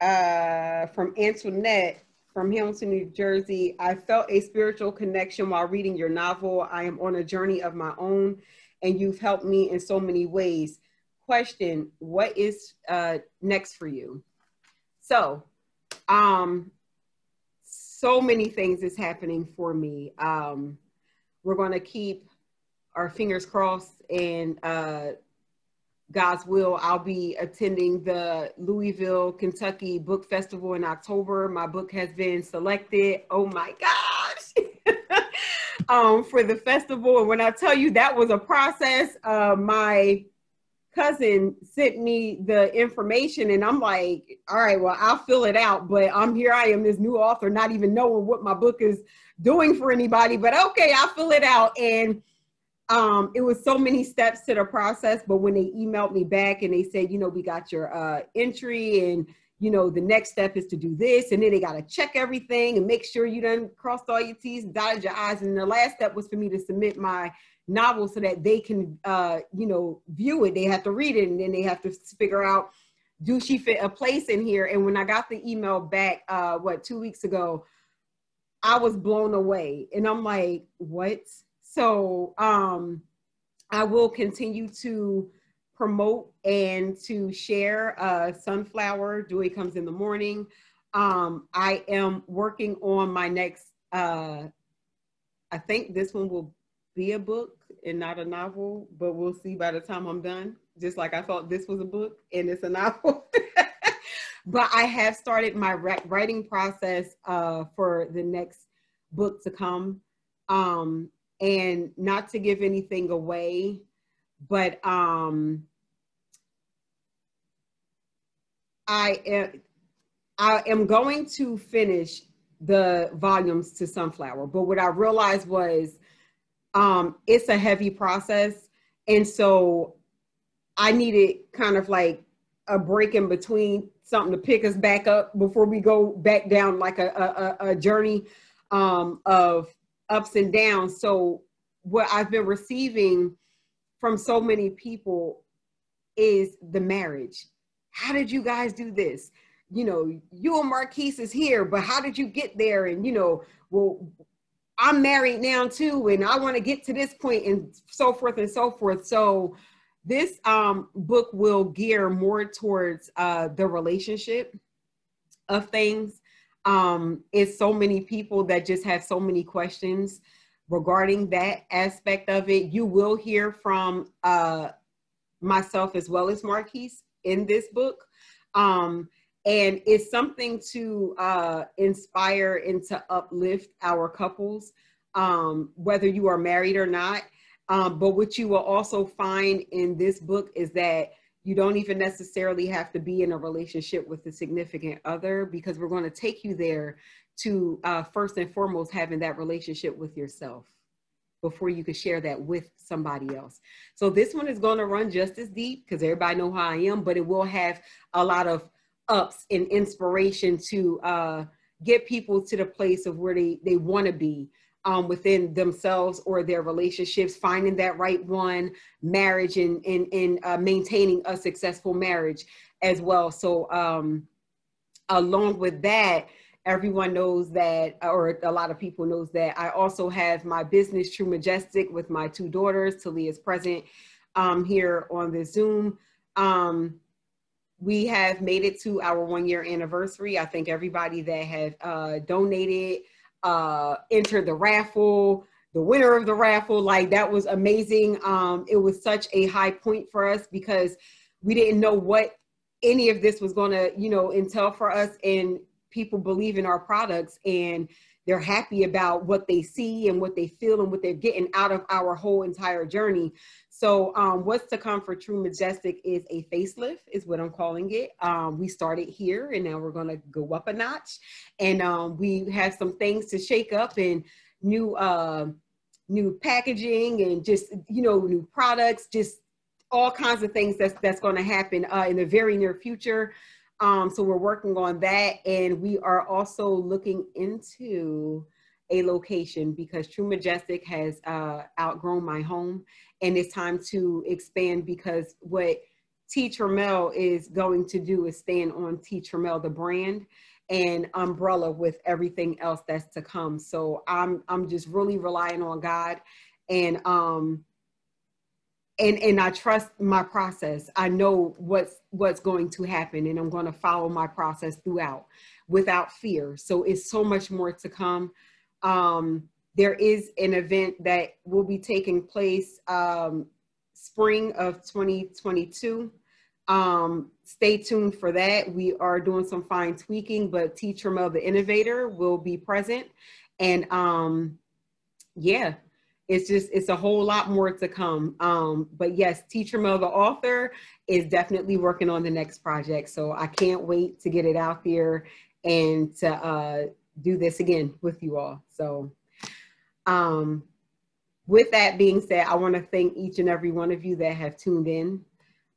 uh, from Antoinette from Hamilton, New Jersey. I felt a spiritual connection while reading your novel. I am on a journey of my own, and you've helped me in so many ways. Question What is uh, next for you? So, um, so many things is happening for me. Um, we're going to keep our fingers crossed and uh, God's will, I'll be attending the Louisville, Kentucky Book Festival in October. My book has been selected. Oh my gosh. um, for the festival. And when I tell you that was a process, uh, my cousin sent me the information and I'm like, all right, well, I'll fill it out. But I'm here, I am this new author, not even knowing what my book is doing for anybody. But okay, I'll fill it out. And um, it was so many steps to the process, but when they emailed me back and they said, you know, we got your uh, entry and you know, the next step is to do this, and then they got to check everything and make sure you done crossed all your T's and dotted your I's. And the last step was for me to submit my novel so that they can, uh, you know, view it. They have to read it, and then they have to figure out, do she fit a place in here? And when I got the email back, uh, what two weeks ago, I was blown away, and I'm like, what? So um, I will continue to promote and to share uh, Sonflower. Joy comes in the morning. Um, I am working on my next, uh, I think this one will be a book and not a novel, but we'll see by the time I'm done. Just like I thought this was a book and it's a novel. but I have started my writing process uh, for the next book to come. Um, and not to give anything away, but um, I am I am going to finish the volumes to Sonflower, but what I realized was um, it's a heavy process, and so I needed kind of like a break in between something to pick us back up before we go back down like a, a, a journey um, of ups and downs. So what I've been receiving from so many people is the marriage. How did you guys do this? You know, you and Marquise is here, but how did you get there? And you know, well, I'm married now too, and I want to get to this point, and so forth and so forth. So this um, book will gear more towards uh, the relationship of things um, it's so many people that just have so many questions regarding that aspect of it. You will hear from uh, myself as well as Marquise in this book. Um, and it's something to uh, inspire and to uplift our couples, um, whether you are married or not. Um, but what you will also find in this book is that you don't even necessarily have to be in a relationship with a significant other because we're going to take you there to uh, first and foremost having that relationship with yourself before you can share that with somebody else. So this one is going to run just as deep because everybody know how I am, but it will have a lot of ups and inspiration to uh, get people to the place of where they, they want to be um, within themselves or their relationships, finding that right one, marriage, and and, and uh, maintaining a successful marriage as well. So, um, along with that, everyone knows that, or a lot of people knows that I also have my business, True Majestic, with my two daughters. Talia's present um, here on the Zoom. Um, we have made it to our one year anniversary. I thank everybody that have uh, donated uh, enter the raffle, the winner of the raffle. Like that was amazing. Um, it was such a high point for us because we didn't know what any of this was going to, you know, entail for us and people believe in our products and they're happy about what they see and what they feel and what they're getting out of our whole entire journey. So um, what's to come for True Majestic is a facelift is what I'm calling it. Um, we started here and now we're gonna go up a notch. And um, we have some things to shake up and new uh, new packaging and just, you know, new products, just all kinds of things that's, that's gonna happen uh, in the very near future. Um, so we're working on that. And we are also looking into a location because True Majestic has uh, outgrown my home and it's time to expand because what T. Trammell is going to do is stand on T. Trammell, the brand and umbrella with everything else that's to come. So I'm, I'm just really relying on God and, um, and and I trust my process. I know what's what's going to happen, and I'm going to follow my process throughout without fear. So it's so much more to come. Um, there is an event that will be taking place um, spring of 2022. Um, stay tuned for that. We are doing some fine tweaking, but T. Trammell, the innovator, will be present. And um, yeah, it's just it's a whole lot more to come um, but yes T. Trammell the author is definitely working on the next project so i can't wait to get it out there and to uh, do this again with you all. So um, with that being said i want to thank each and every one of you that have tuned in.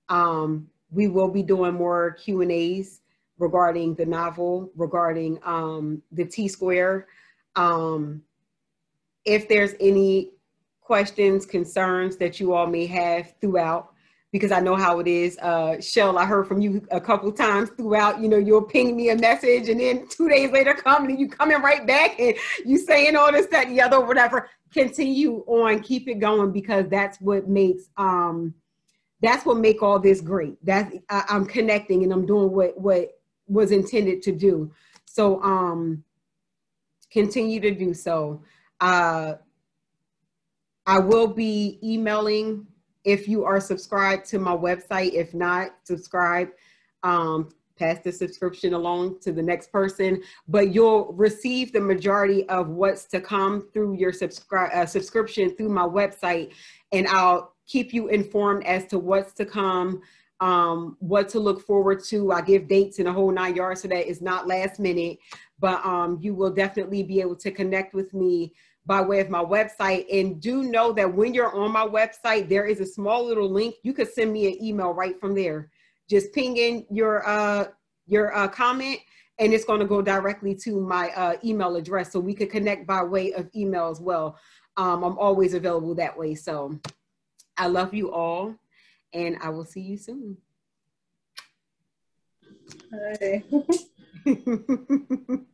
Um, we will be doing more q and a's regarding the novel regarding um, the t square um, if there's any questions, concerns that you all may have throughout, because I know how it is. Uh, Shell, I heard from you a couple times throughout, you know, you'll ping me a message and then two days later come and you coming right back and you saying all this, that, the other, whatever. Continue on, keep it going because that's what makes, um, that's what make all this great. That I, I'm connecting and I'm doing what, what was intended to do. So, um, continue to do so. Uh, I will be emailing if you are subscribed to my website. If not, subscribe. Um, pass the subscription along to the next person, but you'll receive the majority of what's to come through your subscribe uh, subscription through my website, and I'll keep you informed as to what's to come, um, what to look forward to. I give dates in a whole nine yards so that it's not last minute, but um, you will definitely be able to connect with me by way of my website. And do know that when you're on my website, there is a small little link. You could send me an email right from there. Just ping in your uh, your uh, comment, and it's going to go directly to my uh, email address, so we could connect by way of email as well. Um, I'm always available that way. So I love you all, and I will see you soon. Hi.